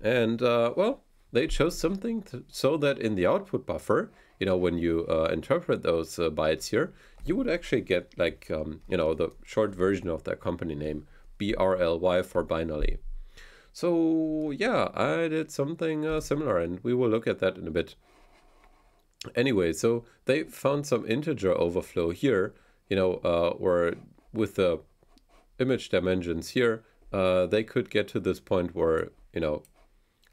And uh, well, they chose something to, so that in the output buffer, you know, when you uh, interpret those uh, bytes here, you would actually get like, um, you know, the short version of their company name, BRLY for binary. So yeah, I did something uh, similar and we will look at that in a bit. Anyway, so they found some integer overflow here, you know, uh, where with the image dimensions here, uh, they could get to this point where, you know,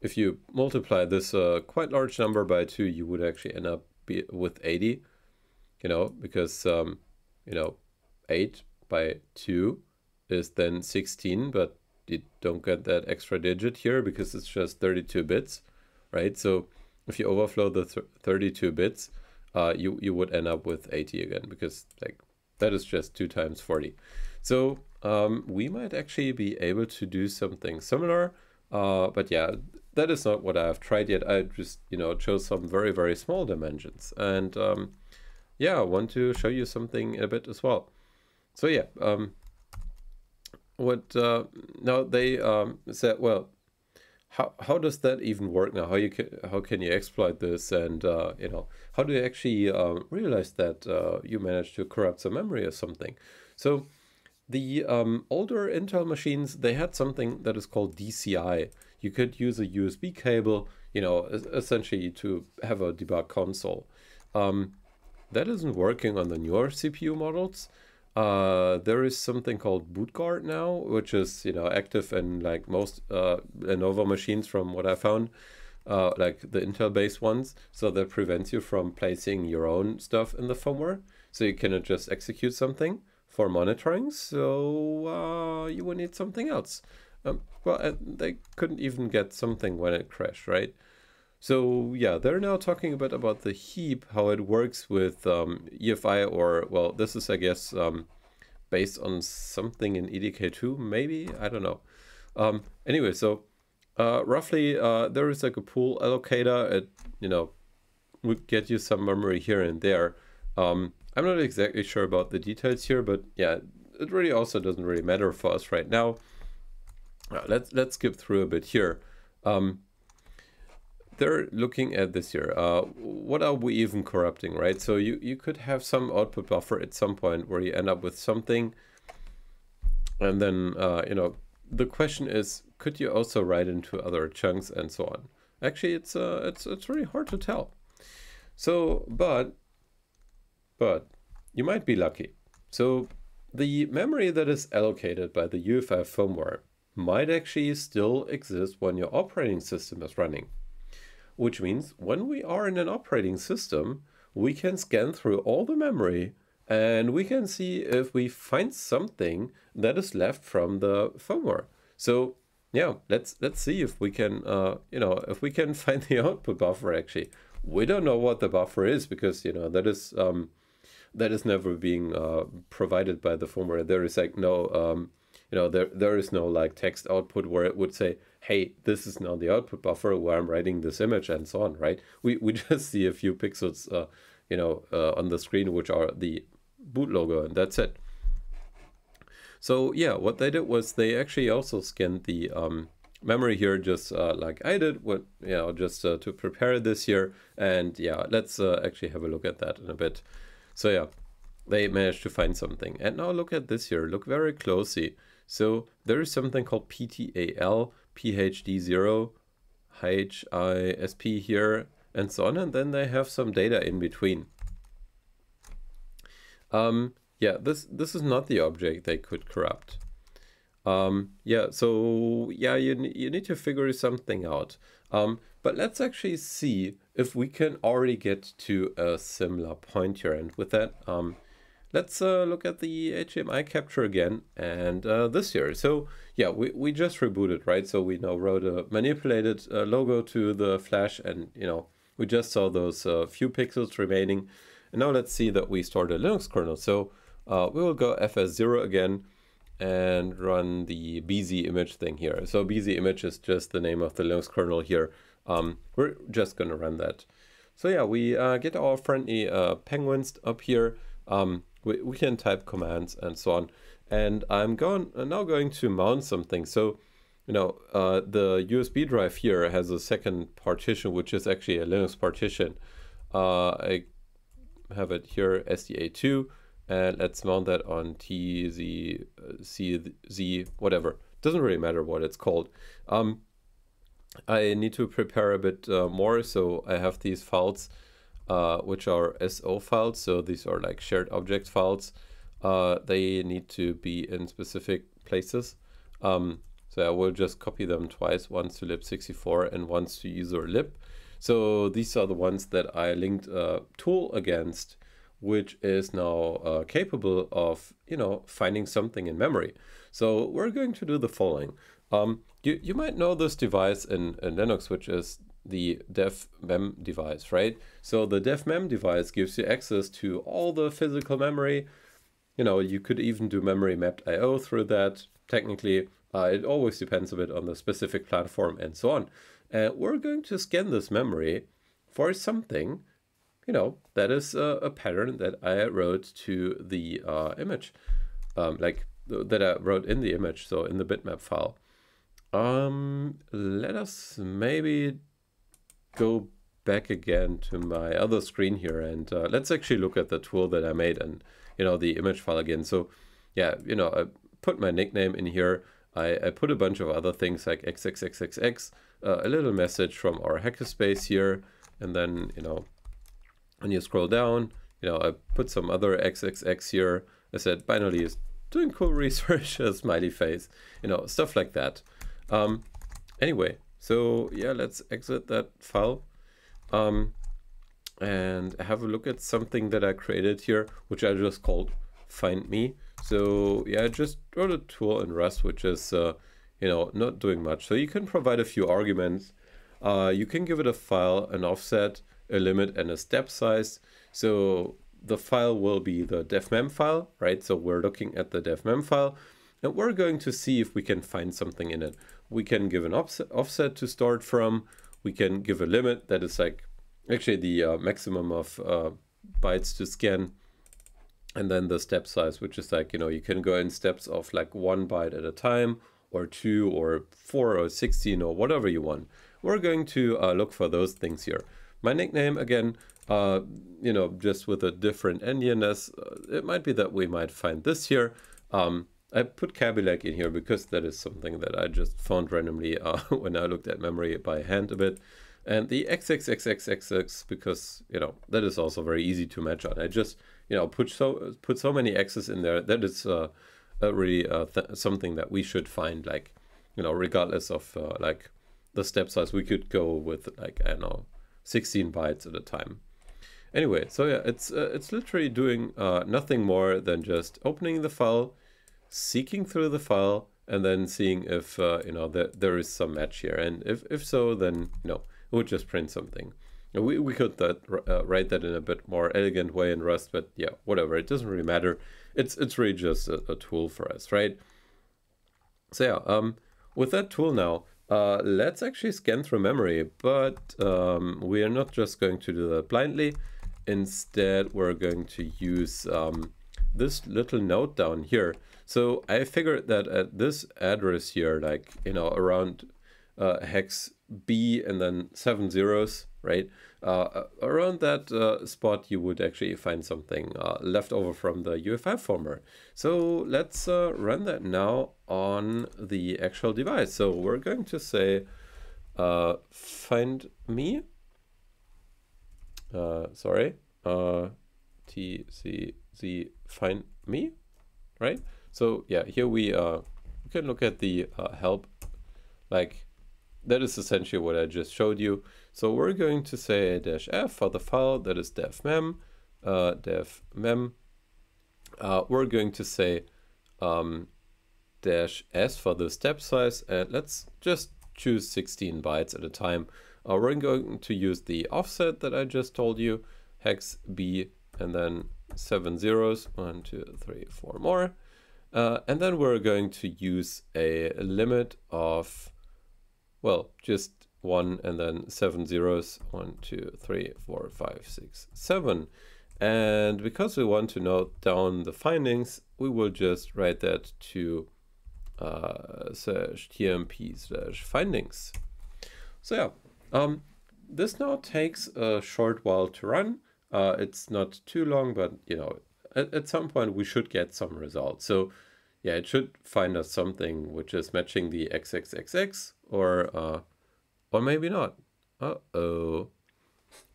if you multiply this uh, quite large number by 2, you would actually end up be with 80, you know, because, um, you know, 8 by 2 is then 16, but you don't get that extra digit here because it's just 32 bits, right? So if you overflow the th 32 bits, uh, you, you would end up with 80 again because like that is just 2 times 40. So um, we might actually be able to do something similar. Uh, but yeah, that is not what I've tried yet. I just, you know, chose some very, very small dimensions. And um, yeah, I want to show you something a bit as well. So yeah, um, what uh, now they um, said, well, how, how does that even work now? How you can, how can you exploit this? And, uh, you know, how do you actually um, realize that uh, you managed to corrupt some memory or something? So the um, older Intel machines, they had something that is called DCI you could use a USB cable, you know, essentially to have a debug console. Um, that isn't working on the newer CPU models. Uh, there is something called BootGuard now, which is, you know, active in like most uh, Lenovo machines from what I found, uh, like the Intel-based ones. So that prevents you from placing your own stuff in the firmware. So you cannot just execute something for monitoring. So uh, you will need something else. Um, well, uh, they couldn't even get something when it crashed, right? So yeah, they're now talking a bit about the heap, how it works with um, EFI, or well, this is I guess um, based on something in EDK2, maybe I don't know. Um, anyway, so uh, roughly uh, there is like a pool allocator. It you know would get you some memory here and there. Um, I'm not exactly sure about the details here, but yeah, it really also doesn't really matter for us right now. Uh, let's let's skip through a bit here. Um, they're looking at this here. Uh, what are we even corrupting, right? So you, you could have some output buffer at some point where you end up with something. And then, uh, you know, the question is, could you also write into other chunks and so on? Actually, it's, uh, it's, it's really hard to tell. So, but, but you might be lucky. So the memory that is allocated by the UEFI firmware might actually still exist when your operating system is running. Which means when we are in an operating system, we can scan through all the memory and we can see if we find something that is left from the firmware. So yeah, let's let's see if we can uh, you know if we can find the output buffer actually. We don't know what the buffer is because you know that is um, that is never being uh, provided by the firmware. There is like no um, you know, there there is no like text output where it would say, hey, this is now the output buffer where I'm writing this image and so on, right? We, we just see a few pixels, uh, you know, uh, on the screen, which are the boot logo and that's it. So yeah, what they did was they actually also scanned the um, memory here just uh, like I did, what you know, just uh, to prepare this here. And yeah, let's uh, actually have a look at that in a bit. So yeah, they managed to find something. And now look at this here, look very closely. So there is something called PTAL, PHD0, HISP here, and so on. And then they have some data in between. Um, yeah, this, this is not the object they could corrupt. Um, yeah, so yeah, you, you need to figure something out. Um, but let's actually see if we can already get to a similar point here. And with that, um, let's uh, look at the HDMI capture again and uh, this here. So yeah, we, we just rebooted, right? So we now wrote a manipulated uh, logo to the flash and, you know, we just saw those uh, few pixels remaining. And now let's see that we start a Linux kernel. So uh, we will go fs0 again and run the bz image thing here. So bz image is just the name of the Linux kernel here. Um, we're just to run that. So yeah, we uh, get our friendly penguins up here. Um, we, we can type commands and so on. And I'm going uh, now going to mount something. So, you know, uh, the USB drive here has a second partition, which is actually a Linux partition. Uh, I have it here, SDA2, and let's mount that on TZ, CZ, whatever. Doesn't really matter what it's called. Um, I need to prepare a bit uh, more, so I have these files, uh, which are SO files, so these are like shared object files. Uh, they need to be in specific places. Um, so I will just copy them twice, once to lib64 and once to user lib. So these are the ones that I linked a tool against, which is now uh, capable of, you know, finding something in memory. So we're going to do the following. Um, you, you might know this device in, in Linux, which is the devmem device, right? So the devmem device gives you access to all the physical memory. You know, you could even do memory mapped IO through that. Technically, uh, it always depends a bit on the specific platform and so on. Uh, we're going to scan this memory for something, you know, that is a, a pattern that I wrote to the uh, image, um, like that I wrote in the image, so in the bitmap file. Um, let us maybe go back again to my other screen here and uh, let's actually look at the tool that I made and, you know, the image file again. So yeah, you know, I put my nickname in here. I, I put a bunch of other things like xxxxx, uh, a little message from our hackerspace here. And then, you know, when you scroll down, you know, I put some other xxx here. I said, finally is doing cool research, a smiley face, you know, stuff like that. Um, anyway, so yeah, let's exit that file um, and have a look at something that I created here, which I just called find me. So yeah, I just wrote a tool in Rust, which is, uh, you know, not doing much. So you can provide a few arguments. Uh, you can give it a file, an offset, a limit, and a step size. So the file will be the devmem file, right? So we're looking at the devmem file. And we're going to see if we can find something in it. We can give an offset, to start from. We can give a limit that is like actually the uh, maximum of uh, bytes to scan. And then the step size, which is like, you know, you can go in steps of like one byte at a time or two or four or 16 or whatever you want. We're going to uh, look for those things here. My nickname, again, uh, you know, just with a different endianness, uh, it might be that we might find this here. Um, I put Kabilak in here because that is something that I just found randomly uh, when I looked at memory by hand a bit. And the XXXXXX because, you know, that is also very easy to match on. I just, you know, put so put so many X's in there. That is uh, really uh, th something that we should find, like, you know, regardless of, uh, like, the step size. We could go with, like, I don't know, 16 bytes at a time. Anyway, so yeah, it's uh, it's literally doing uh, nothing more than just opening the file, seeking through the file and then seeing if uh, you know that there is some match here. And if, if so then you know it would just print something. We, we could that uh, write that in a bit more elegant way in rust but yeah whatever. It doesn't really matter. It's it's really just a, a tool for us right? So yeah um with that tool now uh, let's actually scan through memory but um, we are not just going to do that blindly. Instead we're going to use um, this little note down here so I figured that at this address here, like, you know, around uh, hex B and then seven zeros, right? Uh, around that uh, spot, you would actually find something uh, left over from the UEFI former. So let's uh, run that now on the actual device. So we're going to say uh, find me. sorry, T C Z find me, right? So yeah, here we, uh, can look at the uh, help, like that is essentially what I just showed you. So we're going to say dash f for the file that is devmem, uh, devmem. Uh, we're going to say um, dash s for the step size, and let's just choose 16 bytes at a time. Uh, we're going to use the offset that I just told you, hex b and then seven zeros, one, two, three, four more. Uh, and then we're going to use a limit of, well, just one and then seven zeros, one, two, three, four, five, six, seven. And because we want to note down the findings, we will just write that to uh, slash tmp slash findings. So yeah, um, this now takes a short while to run. Uh, it's not too long, but you know, at, at some point we should get some results. So yeah, it should find us something which is matching the XXXX or uh, or maybe not. Uh-oh.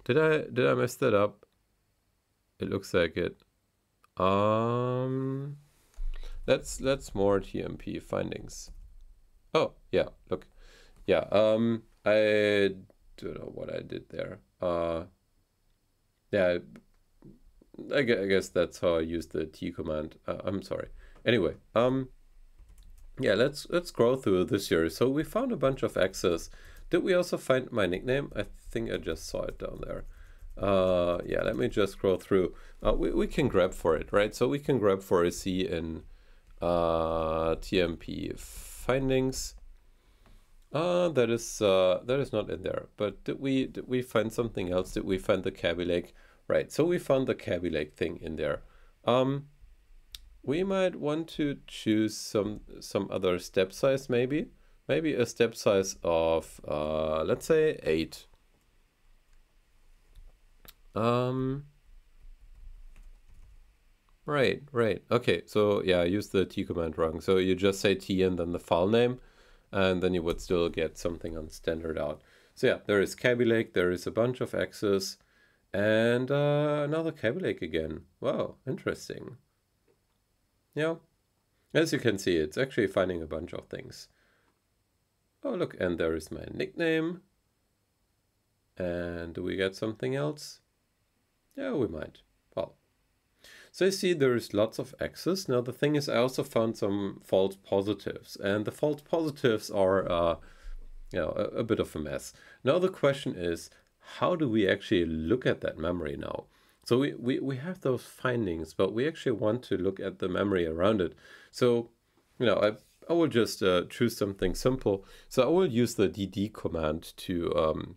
Did I did I mess that up? It looks like it. Um let's let's more TMP findings. Oh, yeah, look. Yeah, um I don't know what I did there. Uh yeah, I guess that's how I use the T command. Uh, I'm sorry. Anyway, um, yeah, let's let's scroll through this here. So we found a bunch of X's. Did we also find my nickname? I think I just saw it down there. Uh, yeah, let me just scroll through. Uh, we, we can grab for it, right? So we can grab for a C in uh, TMP findings. Uh, that is uh, that is not in there. But did we did we find something else? Did we find the Kaby Lake? Right. So we found the Kaby Lake thing in there. Um, we might want to choose some some other step size maybe maybe a step size of uh, let's say 8 um right right okay so yeah use the t command wrong so you just say t and then the file name and then you would still get something on standard out so yeah there is Kaby Lake there is a bunch of X's and uh, another cable Lake again wow interesting yeah, as you can see, it's actually finding a bunch of things. Oh, look, and there is my nickname. And do we get something else? Yeah, we might. Well, so you see there's lots of X's. Now the thing is I also found some false positives and the false positives are uh, you know, a, a bit of a mess. Now the question is, how do we actually look at that memory now? So we, we, we have those findings, but we actually want to look at the memory around it. So, you know, I, I will just uh, choose something simple. So I will use the dd command to, um,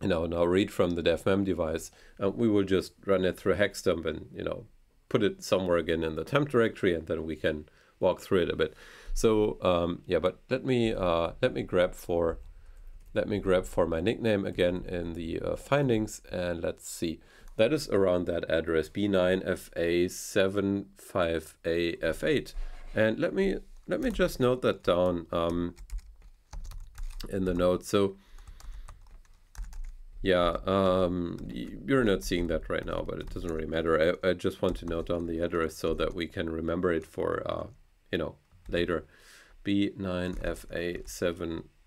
you know, now read from the devmem device. And we will just run it through hexdump and, you know, put it somewhere again in the temp directory, and then we can walk through it a bit. So um, yeah, but let me uh, let me grab for let me grab for my nickname again in the uh, findings, and let's see. That is around that address, B9FA75AF8. And let me let me just note that down um, in the notes. So yeah, um, you're not seeing that right now, but it doesn't really matter. I, I just want to note down the address so that we can remember it for, uh, you know, later.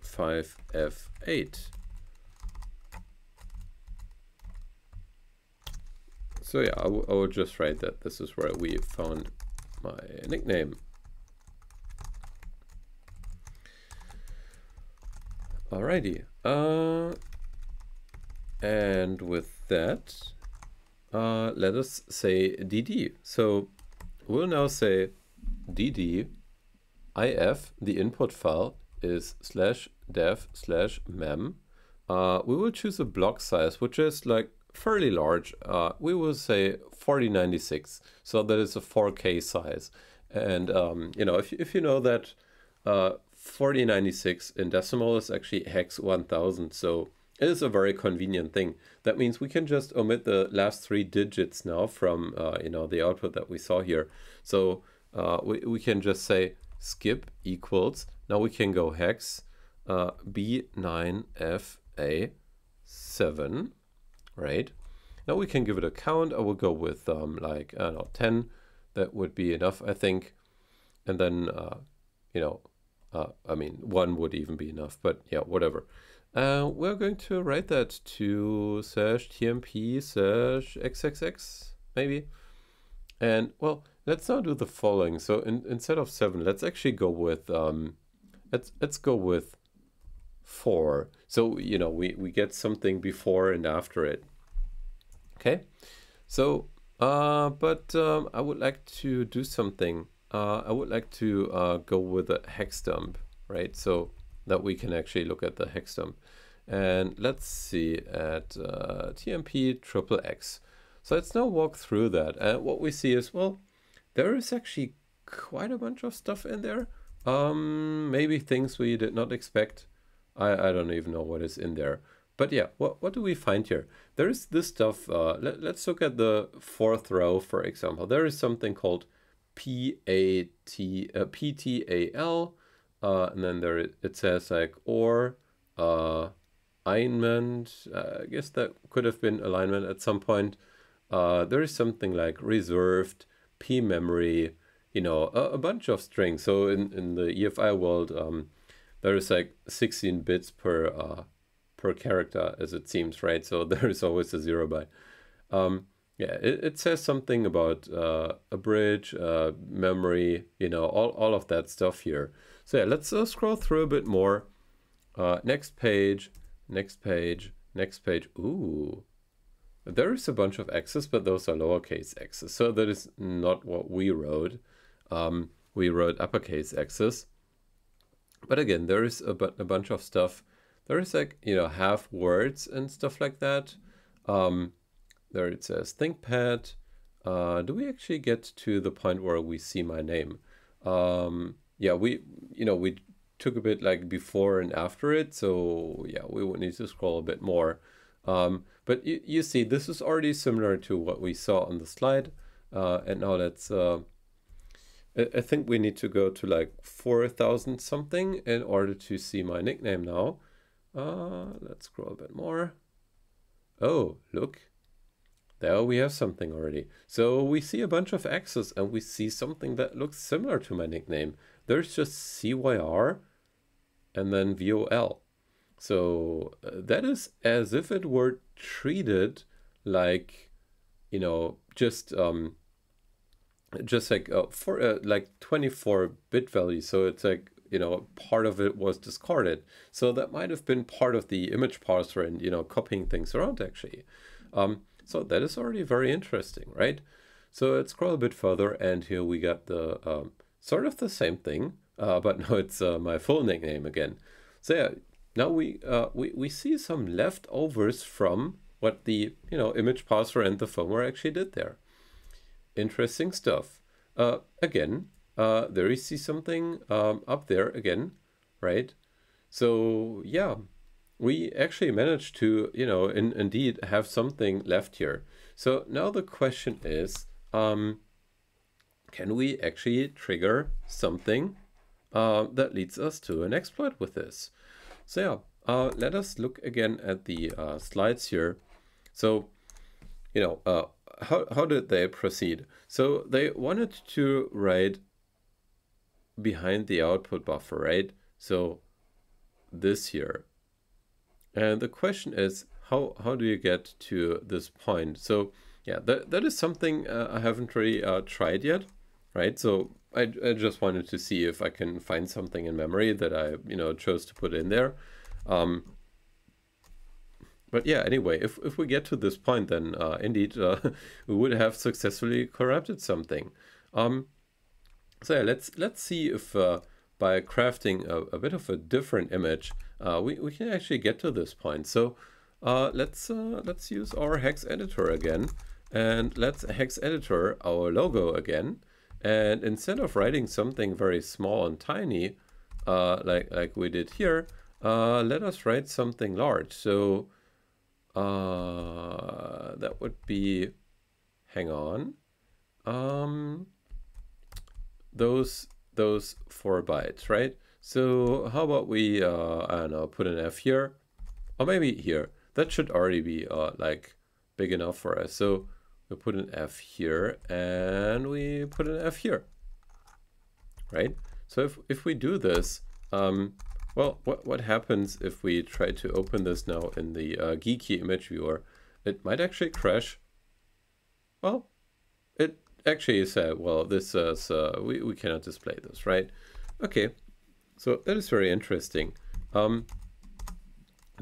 B9FA75F8. So yeah, I, will just write that this is where we found my nickname. Alrighty. Uh, and with that, uh, let us say dd. So we'll now say dd if the input file is slash dev slash mem. Uh, we will choose a block size, which is like fairly large. Uh, we will say 4096, so that is a 4K size. And um, you know, if if you know that uh, 4096 in decimal is actually hex 1000, so it is a very convenient thing. That means we can just omit the last three digits now from uh, you know the output that we saw here. So uh, we we can just say skip equals. Now we can go hex uh, B9FA7 right? Now we can give it a count. I will go with um, like, I don't know, 10. That would be enough, I think. And then, uh, you know, uh, I mean, one would even be enough, but yeah, whatever. Uh, we're going to write that to slash tmp slash xxx, maybe. And well, let's now do the following. So in, instead of seven, let's actually go with, um, let's, let's go with four. So, you know, we, we get something before and after it. Okay, so Uh, but um, I would like to do something. Uh, I would like to uh, go with a hex dump, right? So that we can actually look at the hex dump. And let's see at uh, TMP triple X. So let's now walk through that. And what we see is, well, there is actually quite a bunch of stuff in there. Um, maybe things we did not expect. I, I don't even know what is in there. But yeah, what, what do we find here? There is this stuff. Uh, let, let's look at the fourth row, for example. There is something called P-A-T, uh, P-T-A-L. Uh, and then there it, it says like or uh, alignment. Uh, I guess that could have been alignment at some point. Uh, there is something like reserved, P memory, you know, a, a, bunch of strings. So in, in the EFI world, um, there is like 16 bits per uh, per character, as it seems, right? So there is always a zero byte. Um, yeah, it, it says something about uh, a bridge, uh, memory, you know, all, all of that stuff here. So yeah, let's uh, scroll through a bit more. Uh, next page, next page, next page. Ooh, there is a bunch of x's, but those are lowercase x's. So that is not what we wrote. Um, we wrote uppercase x's. But again, there is a, a bunch of stuff. There is like, you know, half words and stuff like that. Um, there it says ThinkPad. Uh, do we actually get to the point where we see my name? Um, yeah, we, you know, we took a bit like before and after it. So yeah, we would need to scroll a bit more. Um, but you, you see, this is already similar to what we saw on the slide. Uh, and now let's, uh, I think we need to go to like 4,000 something in order to see my nickname now. Uh, let's scroll a bit more. Oh, look. There we have something already. So we see a bunch of X's and we see something that looks similar to my nickname. There's just CYR and then VOL. So uh, that is as if it were treated like, you know, just um, just like uh, for uh, like 24 bit value. So it's like you know part of it was discarded. So that might have been part of the image parser and you know copying things around actually. Um, so that is already very interesting, right? So let's scroll a bit further, and here we got the um, sort of the same thing, uh, but now it's uh, my full nickname again. So yeah, now we, uh, we, we see some leftovers from what the you know image parser and the firmware actually did there. Interesting stuff. Uh, again, uh, there see something um, up there again, right? So yeah, we actually managed to, you know, in, indeed have something left here. So now the question is, um, can we actually trigger something uh, that leads us to an exploit with this? So yeah, uh, let us look again at the uh, slides here. So, you know, uh, how, how did they proceed? So they wanted to write behind the output buffer, right? So this here. And the question is, how, how do you get to this point? So yeah, that, that is something uh, I haven't really uh, tried yet, right? So I, I just wanted to see if I can find something in memory that I, you know, chose to put in there. Um, but yeah, anyway, if, if we get to this point, then uh, indeed uh, we would have successfully corrupted something. Um, so yeah, let's let's see if uh, by crafting a, a, bit of a different image, uh, we, we can actually get to this point. So uh, let's uh, let's use our hex editor again, and let's hex editor our logo again. And instead of writing something very small and tiny, like, like we did here, let us write something large. So uh, that would be, hang on, um, those, those four bytes, right? So how about we, uh, I don't know, put an F here, or maybe here. That should already be uh, like big enough for us. So we put an F here and we put an F here, right? So if, if we do this, um, well, what, what happens if we try to open this now in the uh, Geeky image viewer? It might actually crash. Well, it actually said, well, this is, uh, we, we cannot display this, right? Okay, so that is very interesting. Um,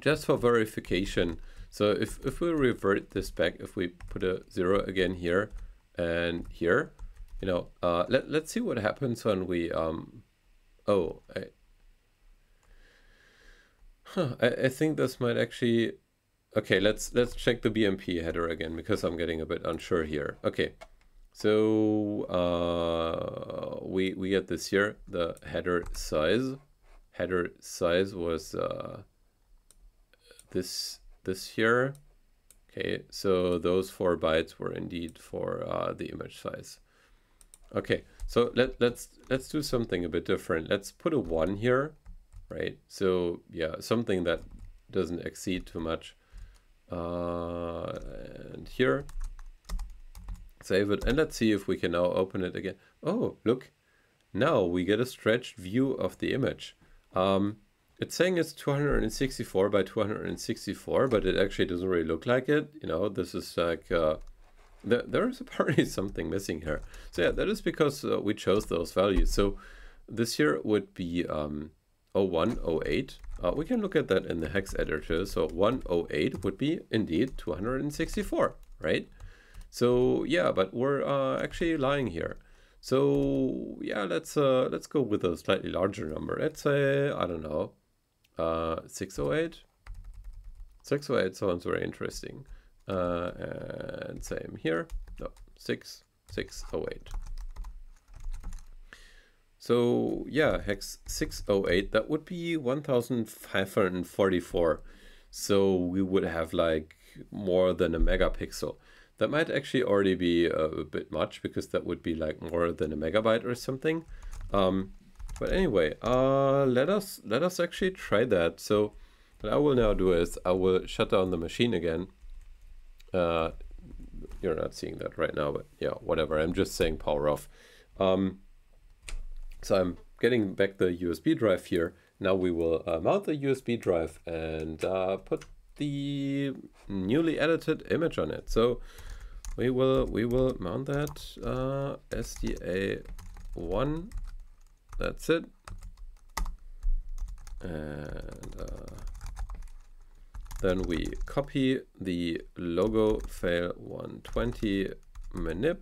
just for verification, so if, if we revert this back, if we put a zero again here, And here, you know, uh, let, let's see what happens when we, um, oh, I, huh, I, I think this might actually, okay, let's, let's check the BMP header again because I'm getting a bit unsure here. Okay, so uh, we, we get this here, the header size. Header size was uh, this, this here. Okay, so those four bytes were indeed for uh, the image size. Okay, so let, let's let's do something a bit different. Let's put a one here, right? So yeah, something that doesn't exceed too much. Uh, and here, save it, and let's see if we can now open it again. Oh, look, now we get a stretched view of the image. Um, it's saying it's 264 by 264, but it actually doesn't really look like it. You know, this is like, uh, th there is apparently something missing here. So yeah, that is because uh, we chose those values. So this here would be um, 0108. Uh, we can look at that in the hex editor. So 108 would be indeed 264, right? So yeah, but we're uh, actually lying here. So yeah, let's uh, let's go with a slightly larger number. Let's say I don't know, uh, 608. 608 sounds very interesting. Uh, and same here. No, 6, 608. So yeah, hex 608, that would be 1544. So we would have like more than a megapixel. That might actually already be a, a bit much because that would be like more than a megabyte or something. Um, but anyway, uh, let us let us actually try that. So what I will now do is I will shut down the machine again. Uh, you're not seeing that right now, but yeah, whatever. I'm just saying power off. Um, so I'm getting back the USB drive here. Now we will uh, mount the USB drive and uh, put the newly edited image on it. So we will we will mount that uh, SDA one that's it. And uh, then we copy the logo fail 120 manip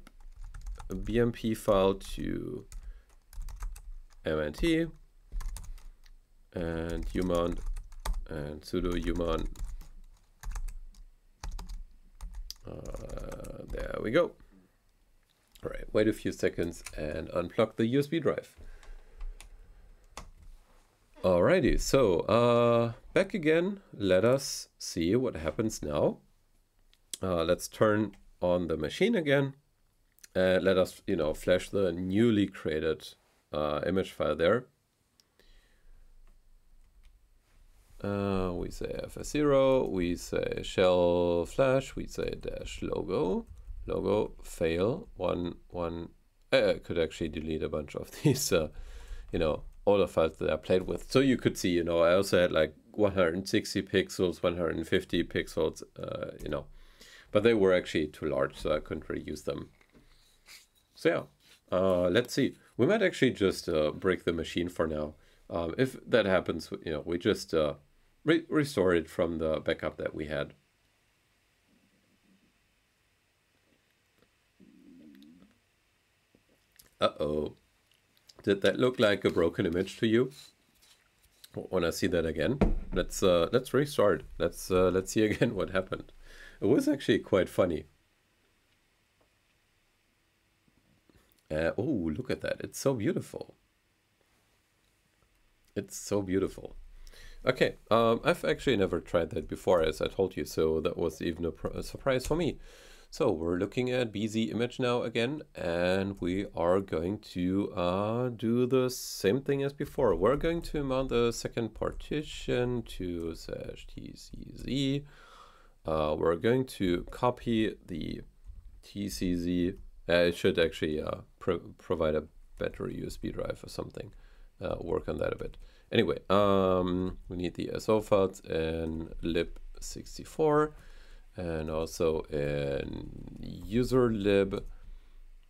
BMP file to MNT and umount and sudo umount. Uh, there we go. All right, wait a few seconds and unplug the USB drive. Alrighty, so uh, back again. Let us see what happens now. Uh, let's turn on the machine again. And let us, you know, flash the newly created uh, image file there. Uh, we say fs0, we say shell flash, we say dash logo, logo fail, one, one, I could actually delete a bunch of these, uh, you know, all the files that I played with. So you could see, you know, I also had like 160 pixels, 150 pixels, uh, you know, but they were actually too large, so I couldn't really them. So yeah, uh, let's see. We might actually just uh, break the machine for now. Um, if that happens, you know, we just uh, re restore it from the backup that we had. Uh-oh. Did that look like a broken image to you? When I see that again, let's uh, let's restart. Let's uh, let's see again what happened. It was actually quite funny. Uh, oh, look at that! It's so beautiful. It's so beautiful. Okay, um, I've actually never tried that before, as I told you, so that was even a, surprise for me. So we're looking at BZ image now again, and we are going to uh, do the same thing as before. We're going to mount the second partition to slash tcz. Uh, we're going to copy the tcz. Uh, it should actually uh, pro provide a better USB drive or something. Uh, work on that a bit. Anyway, um, we need the SO files and lib64 and also in user lib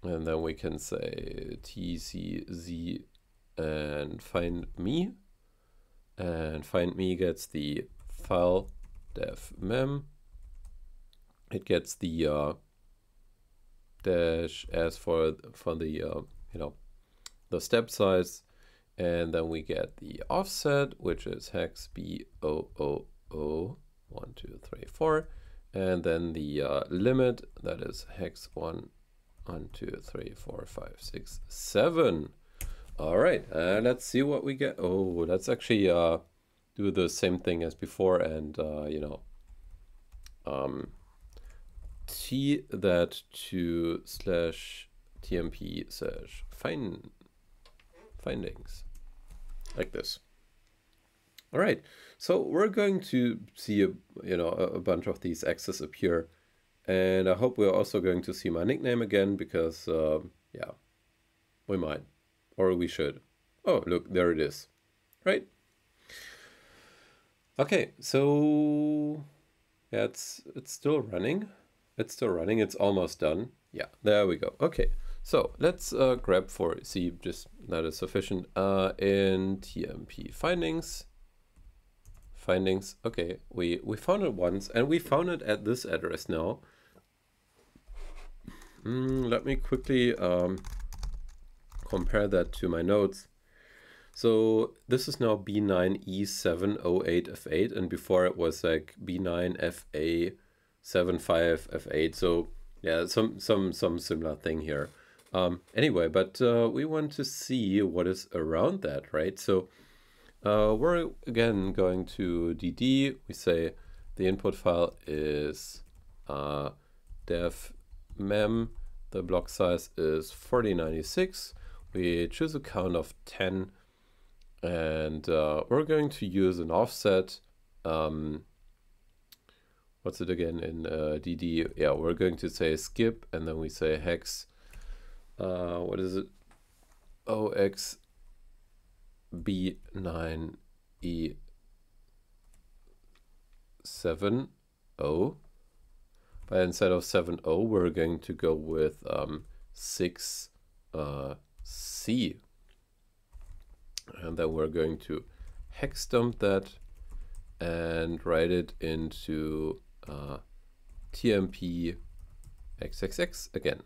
and then we can say tcz and find me and find me gets the file dev mem it gets the uh, dash s for for the uh, you know the step size. And then we get the offset which is hex b o o o one two three four. And then the uh, limit that is hex one one two three four five six seven. All right uh, let's see what we get. Oh let's actually uh do the same thing as before and uh you know um t that to slash tmp slash find findings like this. All right, so we're going to see a, you know a, bunch of these X's appear, and I hope we're also going to see my nickname again because uh, yeah, we might or we should. Oh, look, there it is, right? Okay, so yeah, it's it's still running. It's still running. It's almost done. Yeah, there we go. Okay, so let's uh, grab for C, just that is sufficient. Uh, in TMP findings, findings. Okay, we we found it once, and we found it at this address now. Mm, let me quickly um, compare that to my notes. So this is now B9E708F8, and before it was like B9FA75F8. So yeah, some some some similar thing here. Um, anyway, but uh, we want to see what is around that, right? So uh, we're again going to DD. We say the input file is uh, dev mem. The block size is 4096. We choose a count of 10 and uh, we're going to use an offset. Um, what's it again in uh, DD? Yeah, we're going to say skip and then we say hex uh, what is it? OX B9 E 7 O. But instead of 7 O, we're going to go with um, 6 uh, C. And then we're going to hex dump that and write it into uh, TMP XXX again.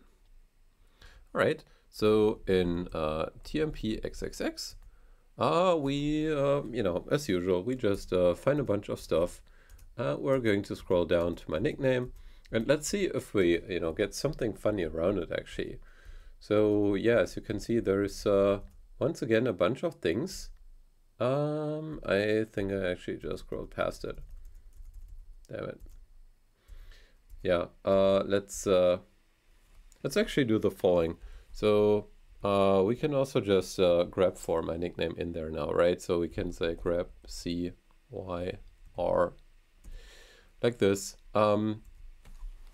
All right, so in uh, TMP XXX, uh, we, uh, you know, as usual, we just uh, find a bunch of stuff. Uh, we're going to scroll down to my nickname and let's see if we, you know, get something funny around it actually. So yeah, as you can see, there's uh, once again a bunch of things. Um, I think I actually just scrolled past it. Damn it. Yeah, uh, let's uh, let's actually do the following. So uh, we can also just uh, grep for my nickname in there now, right? So we can say grab C Y R like this. Um,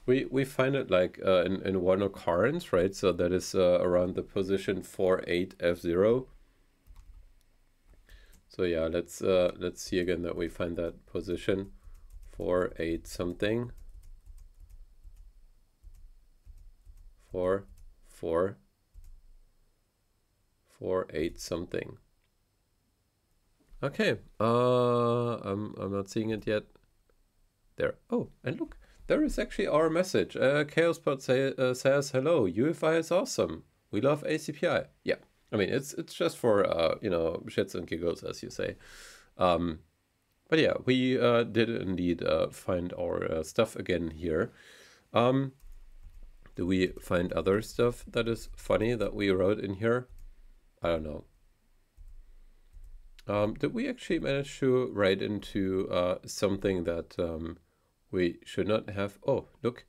we we find it like uh, in in one occurrence, right? So that is uh, around the position four eight F zero. So yeah, let's uh, let's see again that we find that position four eight something. Four four four eight something. Okay, uh, I'm, I'm not seeing it yet. There. Oh, and look, there is actually our message. Uh, ChaosPod say, uh, says, hello, UEFI is awesome. We love ACPI. Yeah, I mean, it's it's just for, uh, you know, shits and giggles, as you say. Um, but yeah, we uh, did indeed uh, find our uh, stuff again here. Um, do we find other stuff that is funny that we wrote in here? I don't know. Um, did we actually manage to write into uh, something that um, we should not have? Oh, look,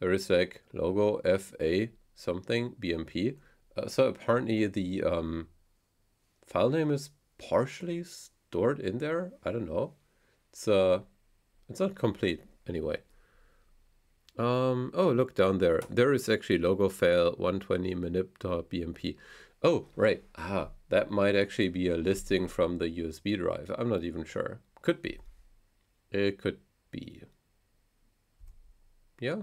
there is like logo FA something BMP. Uh, so apparently the um, file name is partially stored in there. I don't know. It's uh, it's not complete anyway. Um, oh, look down there. There is actually logo fail 120 manip.bmp. Oh, right. Ah, that might actually be a listing from the USB drive. I'm not even sure. Could be. It could be. Yeah.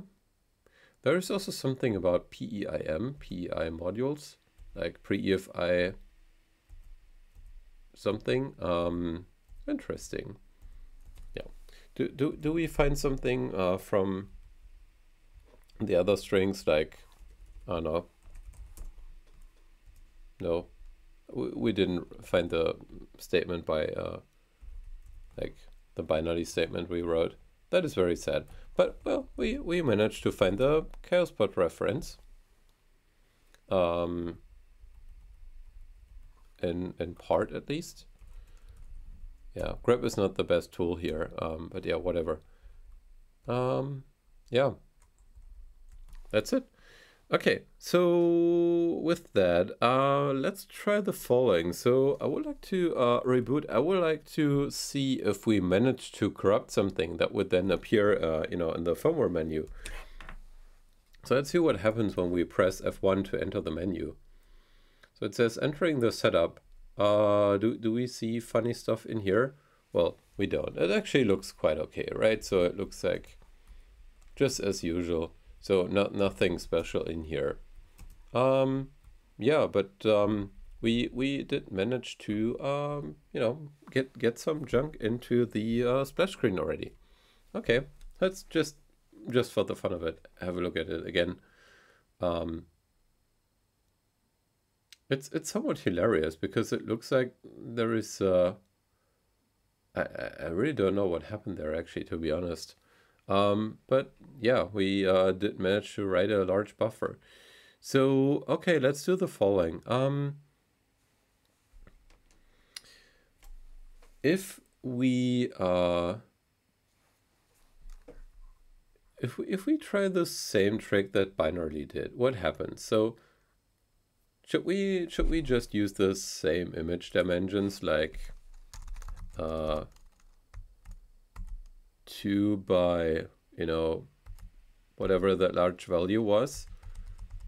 There is also something about PEIM, PEI modules, like pre-EFI something. Um, interesting. Yeah. Do, do, do we find something uh, from the other strings like Oh no. No. We, we didn't find the statement by, uh, like, the binary statement we wrote. That is very sad. But, well, we, we managed to find the chaosbot reference. Um, in, in part, at least. Yeah, grep is not the best tool here, um, but yeah, whatever. Um, yeah, that's it. Okay, so with that, uh, let's try the following. So I would like to uh, reboot. I would like to see if we manage to corrupt something that would then appear, uh, you know, in the firmware menu. So let's see what happens when we press F1 to enter the menu. So it says entering the setup. Uh, do, do we see funny stuff in here? Well, we don't. It actually looks quite okay, right? So it looks like just as usual. So not nothing special in here. Um, yeah, but um, we we did manage to um, you know get get some junk into the uh, splash screen already. Okay, let's just just for the fun of it have a look at it again. Um, it's it's somewhat hilarious because it looks like there is. Uh, I I really don't know what happened there actually, to be honest. Um, but yeah, we uh, did manage to write a large buffer. So, okay, let's do the following. Um, if we uh, if we, if we try the same trick that binary did, what happens? So should we should we just use the same image dimensions like uh, 2 by, you know, whatever that large value was.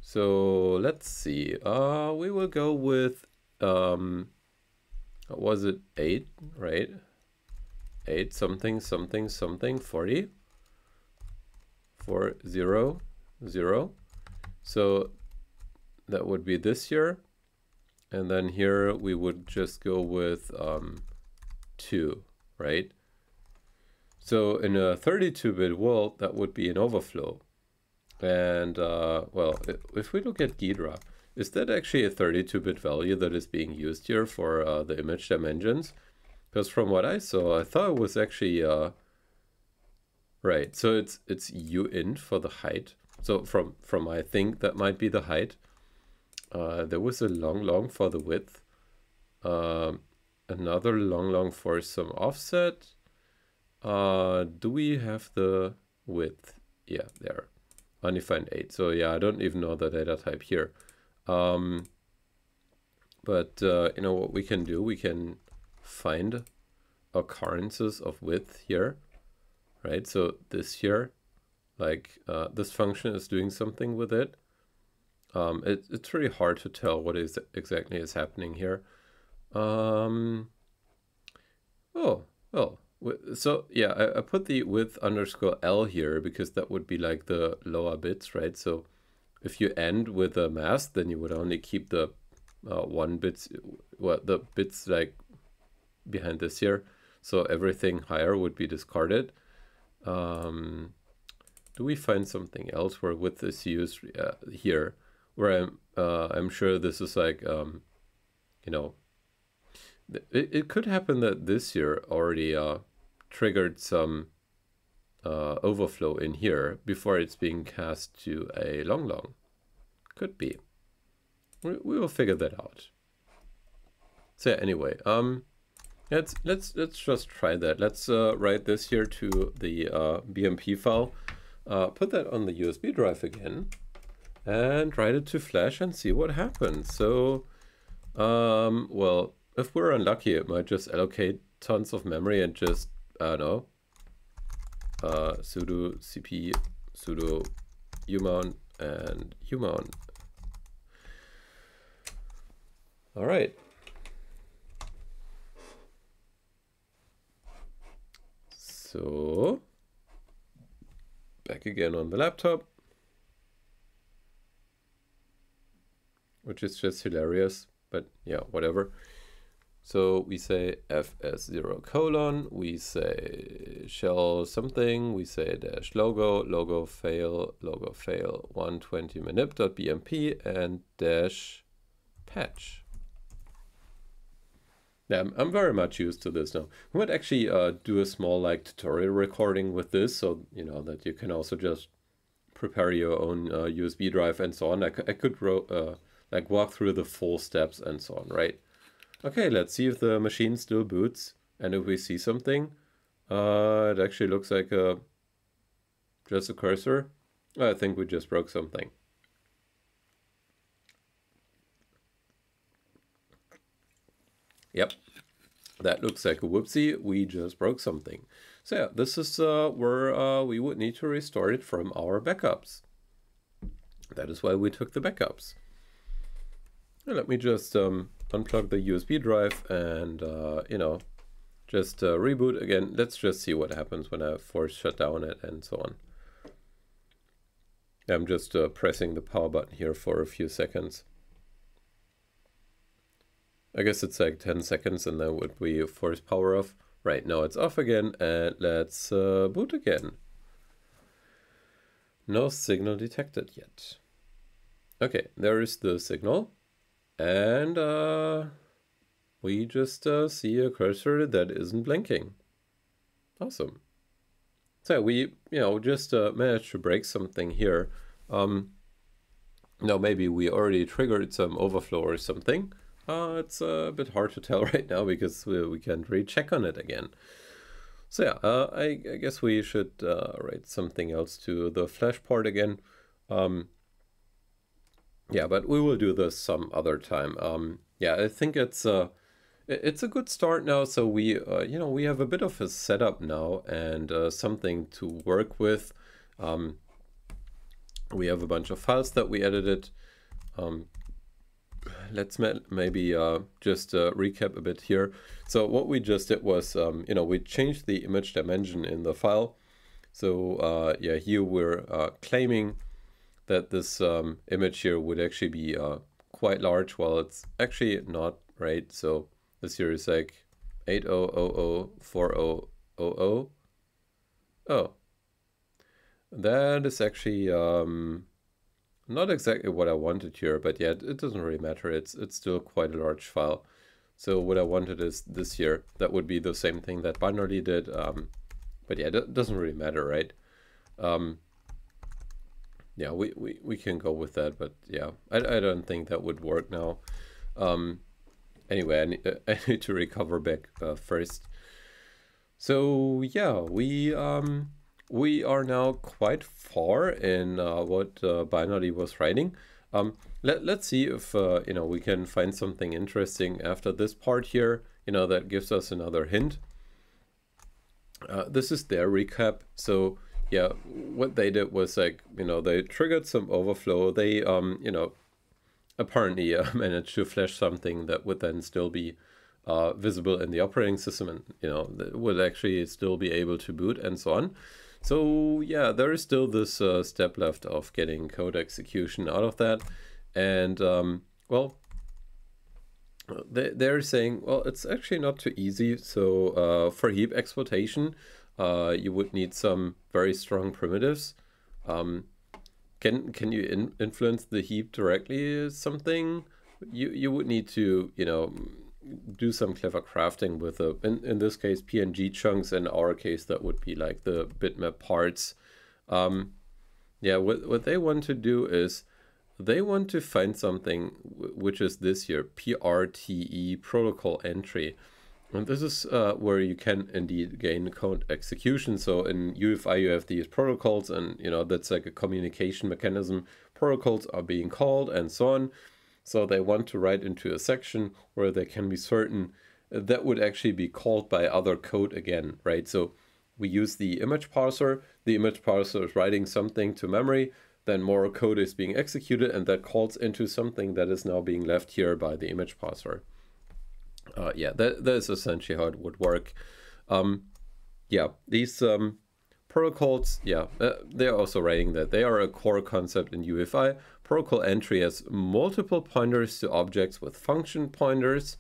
So let's see. Uh, we will go with, um, was it 8, right? 8 something, something, something, 40. 4, 0, 0. So that would be this year. And then here we would just go with um, 2, right? So in a 32-bit world, that would be an overflow. And, uh, well, if we look at Ghidra, is that actually a 32-bit value that is being used here for uh, the image dimensions? Because from what I saw, I thought it was actually... Uh, right, so it's it's uint for the height. So from, from I think that might be the height. Uh, there was a long long for the width. Um, another long long for some offset uh, do we have the width? Yeah, there. Undefined 8. So yeah, I don't even know the data type here. Um, but uh, you know what we can do? We can find occurrences of width here, right? So this here, like uh, this function is doing something with it. Um, it, it's really hard to tell what is exactly is happening here. Um, oh, well, so yeah, I, I, put the width underscore L here because that would be like the lower bits, right? So if you end with a mask, then you would only keep the uh, one bits, well, the bits like behind this here. So everything higher would be discarded. Um, do we find something else where width is used uh, here? Where I'm, uh, I'm sure this is like, um, you know, it, it could happen that this year already uh, triggered some uh, overflow in here before it's being cast to a long long. Could be. We, we will figure that out. So anyway, um, let's let's let's just try that. Let's uh, write this here to the uh, BMP file. Uh, put that on the USB drive again, and write it to flash and see what happens. So, um, well, if we're unlucky, it might just allocate tons of memory and just Don't know, uh, sudo cp sudo umount and umount. All right. So back again on the laptop, which is just hilarious, but yeah, whatever. So we say fs0 colon, we say shell something, we say dash logo, logo fail, logo fail 120 manip.bmp and dash patch. Yeah, I'm, I'm, very much used to this now. We might actually uh, do a small like tutorial recording with this so, you know, that you can also just prepare your own uh, USB drive and so on. I, I could uh, like walk through the full steps and so on, right? Okay, let's see if the machine still boots. And if we see something, uh, it actually looks like a, just a cursor. I think we just broke something. Yep, that looks like a whoopsie. We just broke something. So yeah, this is uh, where uh, we would need to restore it from our backups. That is why we took the backups. Let me just um, unplug the USB drive and, uh, you know, just uh, reboot again. Let's just see what happens when I force shut down it and so on. I'm just uh, pressing the power button here for a few seconds. I guess it's like 10 seconds and then would we force power off. Right, now it's off again and let's uh, boot again. No signal detected yet. Okay, there is the signal. And uh, we just uh, see a cursor that isn't blinking. Awesome. So we, you know, just uh, managed to break something here. Um, now maybe we already triggered some overflow or something. Uh, it's a bit hard to tell right now because we, we can't really check on it again. So yeah, uh, I, I, guess we should uh, write something else to the flash part again. Um, yeah, but we will do this some other time. Um, yeah, I think it's a it's a good start now. So we uh, you know we have a bit of a setup now and uh, something to work with. Um, we have a bunch of files that we edited. Um, let's maybe uh, just uh, recap a bit here. So what we just did was, um, you know, we changed the image dimension in the file. So uh, yeah, here we're uh, claiming that this um, image here would actually be uh, quite large while it's actually not, right? So this here is like 80004000. Oh, that is actually um, not exactly what I wanted here, but yeah, it doesn't really matter. It's it's still quite a large file. So what I wanted is this here. That would be the same thing that binary did. Um, but yeah, it doesn't really matter, right? Um, yeah, we, we, we can go with that, but yeah, I, I don't think that would work now. Um, anyway, I need, I need to recover back uh, first. So yeah, we um, we are now quite far in uh, what uh, Binary was writing. Um, let, let's see if uh, you know we can find something interesting after this part here. You know that gives us another hint. Uh, this is their recap. So yeah, what they did was like, you know, they triggered some overflow. They, um, you know, apparently uh, managed to flash something that would then still be uh, visible in the operating system and, you know, would actually still be able to boot and so on. So yeah, there is still this uh, step left of getting code execution out of that. And um, well, they, they're saying, well, it's actually not too easy. So uh, for heap exploitation, uh, you would need some very strong primitives. Um, can can you in, influence the heap directly? Something you you would need to you know do some clever crafting with a in, in this case PNG chunks. In our case, that would be like the bitmap parts. Um, yeah, what what they want to do is they want to find something which is this here PRTE protocol entry. And this is uh, where you can indeed gain code execution. So in UEFI, you have these protocols, and you know that's like a communication mechanism. Protocols are being called, and so on. So they want to write into a section where they can be certain that would actually be called by other code again, right? So we use the image parser. The image parser is writing something to memory. Then more code is being executed, and that calls into something that is now being left here by the image parser uh, yeah, that, that is essentially how it would work. Um, yeah, these um, protocols, yeah, uh, they're also writing that they are a core concept in UEFI. Protocol entry has multiple pointers to objects with function pointers.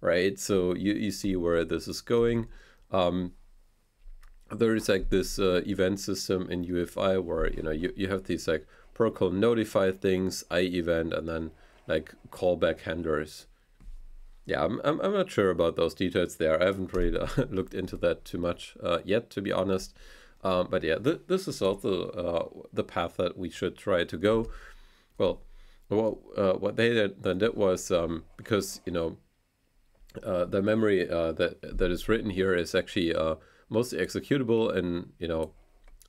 right? So you, you see where this is going. Um, there is like this uh, event system in UEFI where you know you, you have these like protocol notify things, I event, and then like callback handlers. Yeah, I'm, I'm, I'm not sure about those details there. I haven't really looked into that too much uh, yet, to be honest. Um, but yeah, th this is also uh, the path that we should try to go. Well, what uh, what they then did was um, because you know uh, the memory uh, that that is written here is actually uh, mostly executable, and you know,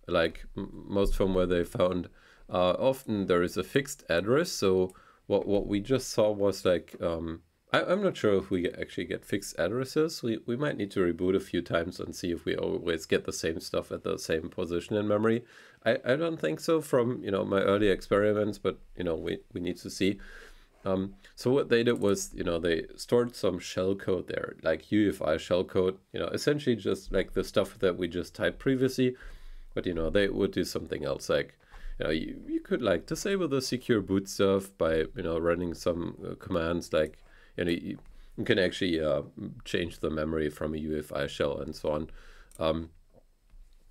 like most firmware they found, often there is a fixed address. So what what we just saw was like um, I, am not sure if we actually get fixed addresses. We, we might need to reboot a few times and see if we always get the same stuff at the same position in memory. I, I don't think so from, you know, my early experiments, but, you know, we, we need to see. Um, so what they did was, you know, they stored some shell code there, like UEFI shell code, you know, essentially just like the stuff that we just typed previously. But, you know, they would do something else like, you know, you, you could like disable the secure boot stuff by, you know, running some uh, commands like you know you, can actually uh, change the memory from a UEFI shell and so on. Um,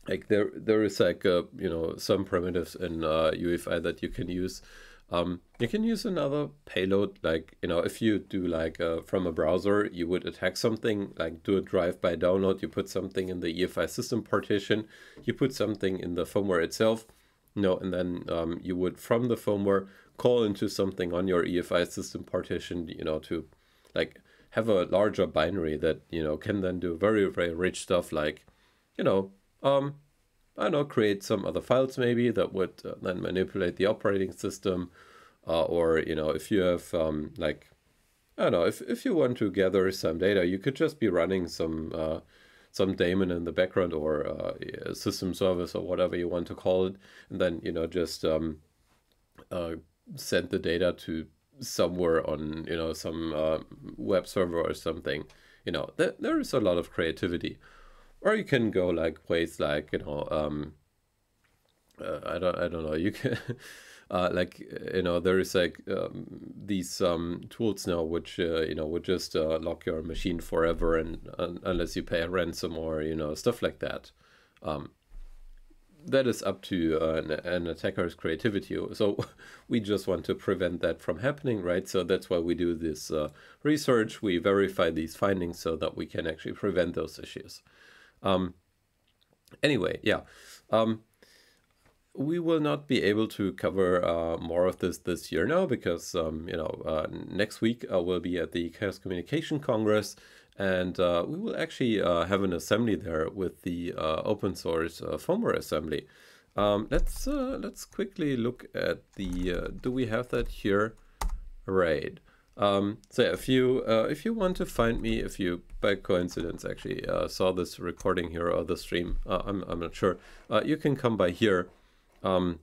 like there there is like uh, you know some primitives in uh, UEFI that you can use. Um, you can use another payload like you know if you do like uh, from a browser you would attack something like do a drive-by download you put something in the EFI system partition you put something in the firmware itself you know and then um, you would from the firmware call into something on your EFI system partition you know to like have a larger binary that you know can then do very very rich stuff like you know um I don't know create some other files maybe that would uh, then manipulate the operating system uh, or you know if you have um, like I don't know if, if you want to gather some data you could just be running some uh, some daemon in the background or uh, system service or whatever you want to call it and then you know just um, uh, send the data to somewhere on you know some uh, web server or something you know th- there is a lot of creativity. Or you can go like ways like you know um, uh, I don't I don't know you can uh, like you know there is like um, these um, tools now which uh, you know would just uh, lock your machine forever and unless you pay a ransom or you know stuff like that. Um, that is up to uh, an, an, attacker's creativity. So we just want to prevent that from happening, right? So that's why we do this uh, research. We verify these findings so that we can actually prevent those issues. Um, anyway, yeah. Um, we will not be able to cover uh, more of this this year now because, um, you know, uh, next week I uh, will be at the Chaos Communication Congress and uh, we will actually uh, have an assembly there with the uh, open source uh, firmware assembly. Um, let's uh, let's quickly look at the. Uh, do we have that here? Right. Um, so if you if you want to find me, if you by coincidence actually saw this recording here or the stream, I'm I'm not sure. you can come by here. Um,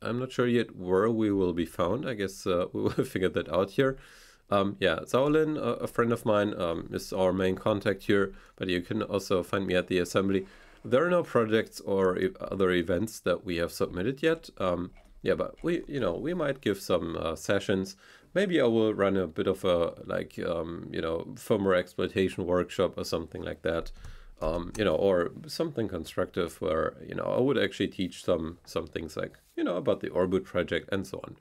I'm not sure yet where we will be found. I guess we will figure that out here. Um, yeah, Zaolin, a, a, friend of mine, um, is our main contact here, but you can also find me at the assembly. There are no projects or e other events that we have submitted yet. Um, yeah, but we, you know, we might give some uh, sessions. Maybe I will run a bit of a like, um, you know, firmware exploitation workshop or something like that. Um, you know, or something constructive where you know I would actually teach some some things like you know about the Orbit project and so on.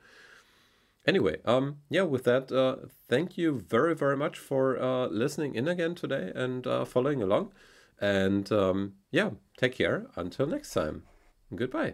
Anyway, um, yeah, with that, uh, thank you very, very much for uh, listening in again today and uh, following along. And um, yeah, take care. Until next time. Goodbye.